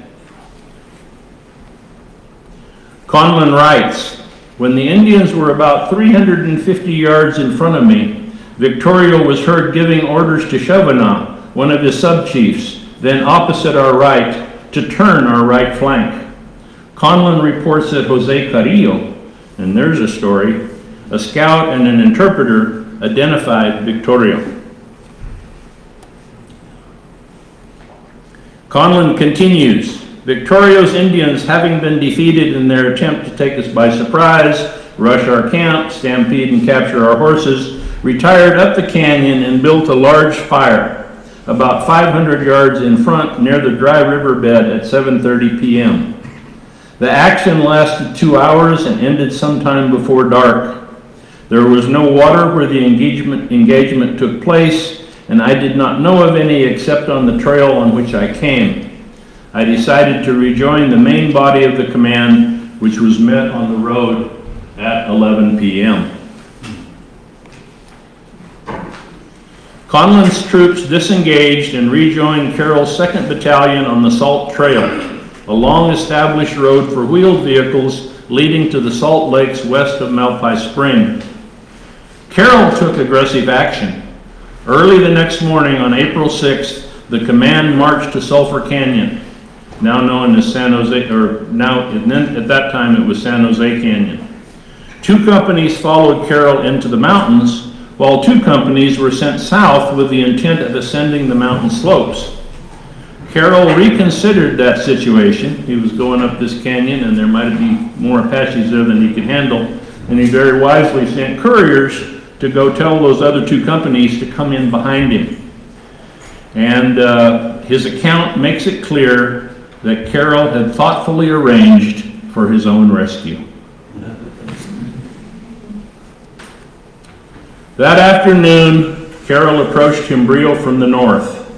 Conline writes, when the Indians were about 350 yards in front of me, Victorio was heard giving orders to Chavanah, one of his sub-chiefs, then opposite our right, to turn our right flank. Conline reports that Jose Carrillo, and there's a story. A scout and an interpreter identified Victorio. Conline continues, Victorio's Indians, having been defeated in their attempt to take us by surprise, rush our camp, stampede and capture our horses, retired up the canyon and built a large fire about 500 yards in front near the dry riverbed at 7.30 p.m. The action lasted two hours and ended sometime before dark. There was no water where the engagement, engagement took place, and I did not know of any except on the trail on which I came. I decided to rejoin the main body of the command, which was met on the road at 11 p.m. Conline's troops disengaged and rejoined Carroll's 2nd Battalion on the Salt Trail. a long-established road for wheeled vehicles leading to the Salt Lakes west of Malpai Spring. Carroll took aggressive action. Early the next morning on April 6th, the command marched to Sulphur Canyon, now known as San Jose, or now, at that time it was San Jose Canyon. Two companies followed Carroll into the mountains, while two companies were sent south with the intent of ascending the mountain slopes. Carroll reconsidered that situation. He was going up this canyon and there might be more Apaches there than he could handle. And he very wisely sent couriers to go tell those other two companies to come in behind him. And uh, his account makes it clear that Carroll had thoughtfully arranged for his own rescue. That afternoon, Carroll approached Hembrillo from the north.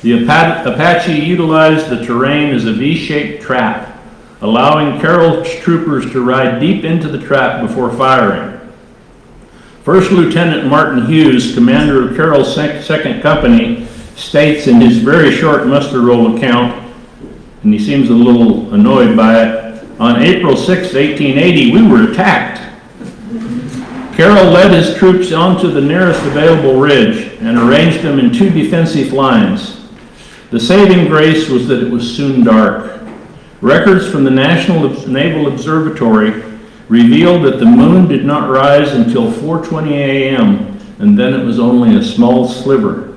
The Apa- Apache utilized the terrain as a V-shaped trap, allowing Carroll's troopers to ride deep into the trap before firing. First Lieutenant Martin Hughes, commander of Carroll's second company, states in his very short muster roll account, and he seems a little annoyed by it, on April 6, 1880, we were attacked. Carroll led his troops onto the nearest available ridge and arranged them in two defensive lines. The saving grace was that it was soon dark. Records from the National Naval Observatory revealed that the moon did not rise until 4:20 a.m., and then it was only a small sliver.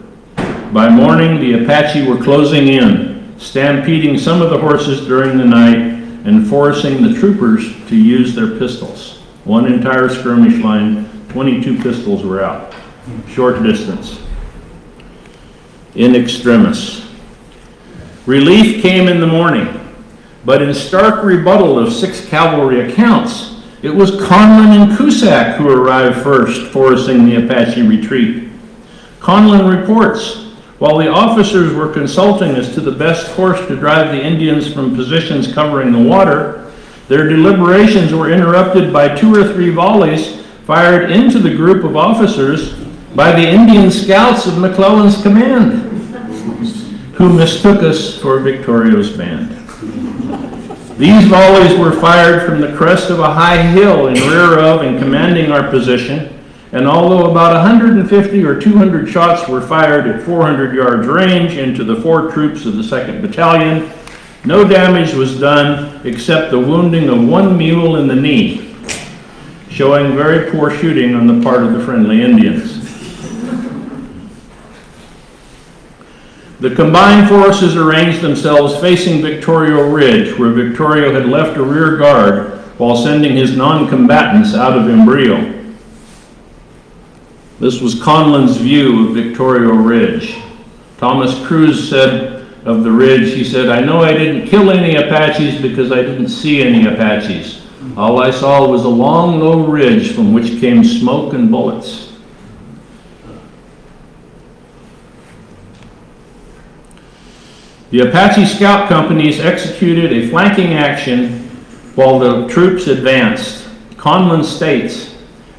By morning, the Apache were closing in, stampeding some of the horses during the night and forcing the troopers to use their pistols. One entire skirmish line, 22 pistols were out. Short distance. In extremis. Relief came in the morning, but in stark rebuttal of six cavalry accounts, it was Conline and Cusack who arrived first, forcing the Apache retreat. Conline reports, while the officers were consulting as to the best course to drive the Indians from positions covering the water, their deliberations were interrupted by two or three volleys fired into the group of officers by the Indian scouts of McLellan's command, who mistook us for Victorio's band. These volleys were fired from the crest of a high hill in rear of and commanding our position, and although about 150 or 200 shots were fired at 400 yards range into the four troops of the 2nd Battalion, no damage was done except the wounding of one mule in the knee, showing very poor shooting on the part of the friendly Indians. The combined forces arranged themselves facing Victorio Ridge, where Victorio had left a rear guard while sending his non-combatants out of Hembrillo. This was Conline's view of Victorio Ridge. Thomas Cruse said of the ridge, he said, I know I didn't kill any Apaches because I didn't see any Apaches. All I saw was a long, low ridge from which came smoke and bullets. The Apache scout companies executed a flanking action while the troops advanced. Conline states,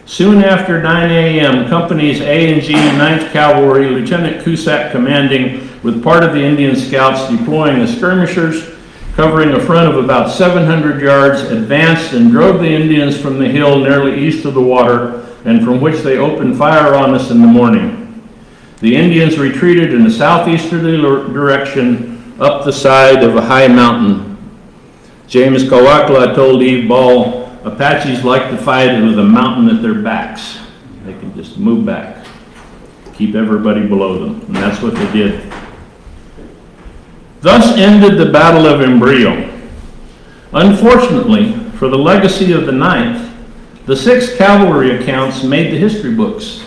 soon after 9 a.m., companies A and G, 9th Cavalry, Lieutenant Cusack commanding, with part of the Indian scouts deploying as skirmishers, covering a front of about 700 yards, advanced and drove the Indians from the hill nearly east of the water, and from which they opened fire on us in the morning. The Indians retreated in a southeasterly direction up the side of a high mountain. James Kaywaykla told Eve Ball, Apaches like to fight with a mountain at their backs. They can just move back, keep everybody below them, and that's what they did. Thus ended the Battle of Hembrillo. Unfortunately, for the legacy of the Ninth, the Sixth Cavalry accounts made the history books.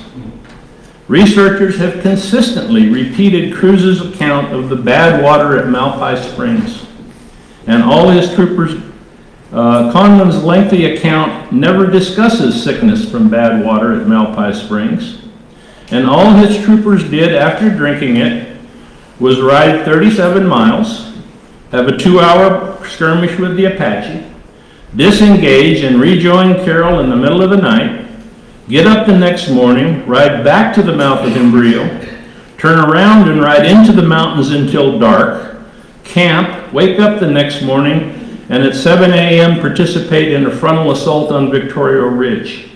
Researchers have consistently repeated Cruse's account of the bad water at Malpai Springs, and all his troopers. Uh, Conline's lengthy account never discusses sickness from bad water at Malpai Springs, and all his troopers did after drinking it was ride 37 miles, have a two-hour skirmish with the Apache, disengage and rejoin Carroll in the middle of the night, get up the next morning, ride back to the mouth of Hembrillo, turn around and ride into the mountains until dark, camp, wake up the next morning, and at 7 a.m. participate in a frontal assault on Victorio Ridge.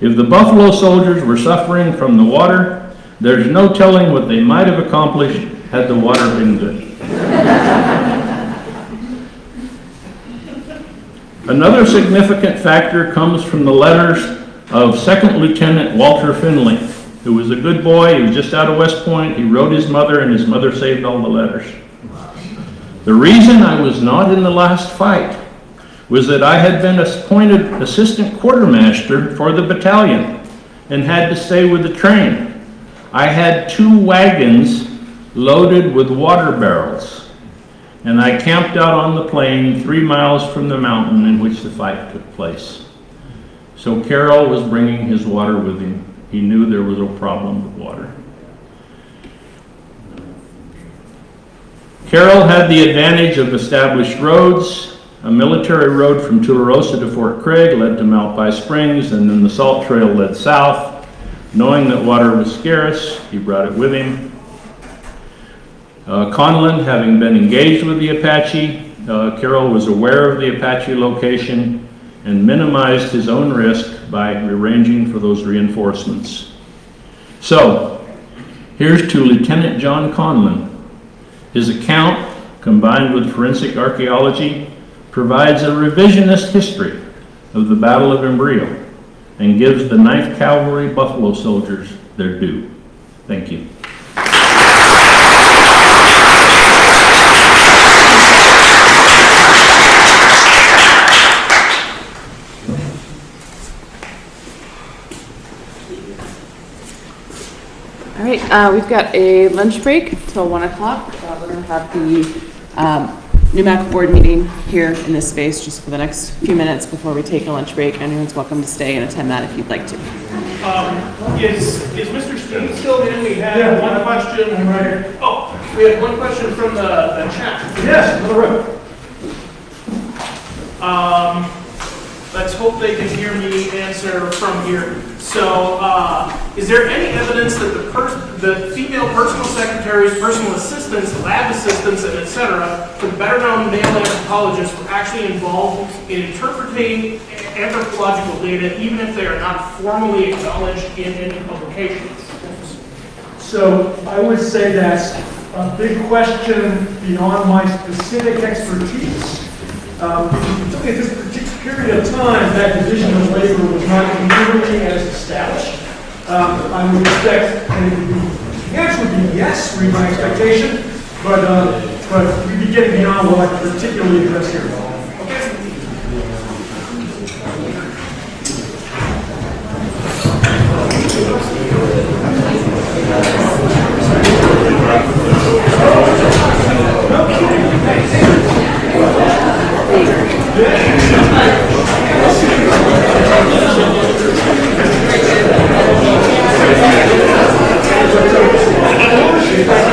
If the Buffalo soldiers were suffering from the water, there's no telling what they might have accomplished had the water been good. Another significant factor comes from the letters of Second Lieutenant Walter Finley, who was a good boy. He was just out of West Point. He wrote his mother, and his mother saved all the letters. The reason I was not in the last fight was that I had been appointed assistant quartermaster for the battalion and had to stay with the train. I had two wagons loaded with water barrels, and I camped out on the plain three miles from the mountain in which the fight took place. So Carroll was bringing his water with him. He knew there was a problem with water. Carroll had the advantage of established roads. A military road from Tularosa to Fort Craig led to Malpai Springs, and then the salt trail led south. Knowing that water was scarce, he brought it with him. Uh, Conline, having been engaged with the Apache, uh, Carroll was aware of the Apache location and minimized his own risk by arranging for those reinforcements. So, here's to Lieutenant John Conline. His account, combined with forensic archaeology, provides a revisionist history of the Battle of Hembrillo and gives the 9th Cavalry Buffalo soldiers their due. Thank you. All right, uh, we've got a lunch break till 1 o'clock. Uh, We're going to have the um, NUMAC board meeting here in this space just for the next few minutes before we take a lunch break. Anyone's welcome to stay and attend that if you'd like to. Um, Is, is Mr. Snead still in? We had one question. Oh, we had one question from the the chat. Yes, another Um, let's hope they can hear me answer from here. So, uh, is there any evidence that the the female personal secretaries, personal assistants, lab assistants, and et cetera, for the better-known male anthropologists were actually involved in interpreting anthropological data, even if they are not formally acknowledged in any publications? So I would say that's a big question beyond my specific expertise. Um, at this period of time, that division of labor was not clearly as established. Um, I would expect, and the answer would be yes, would my expectation, but, uh, but we'd be getting beyond what I particularly address here. So,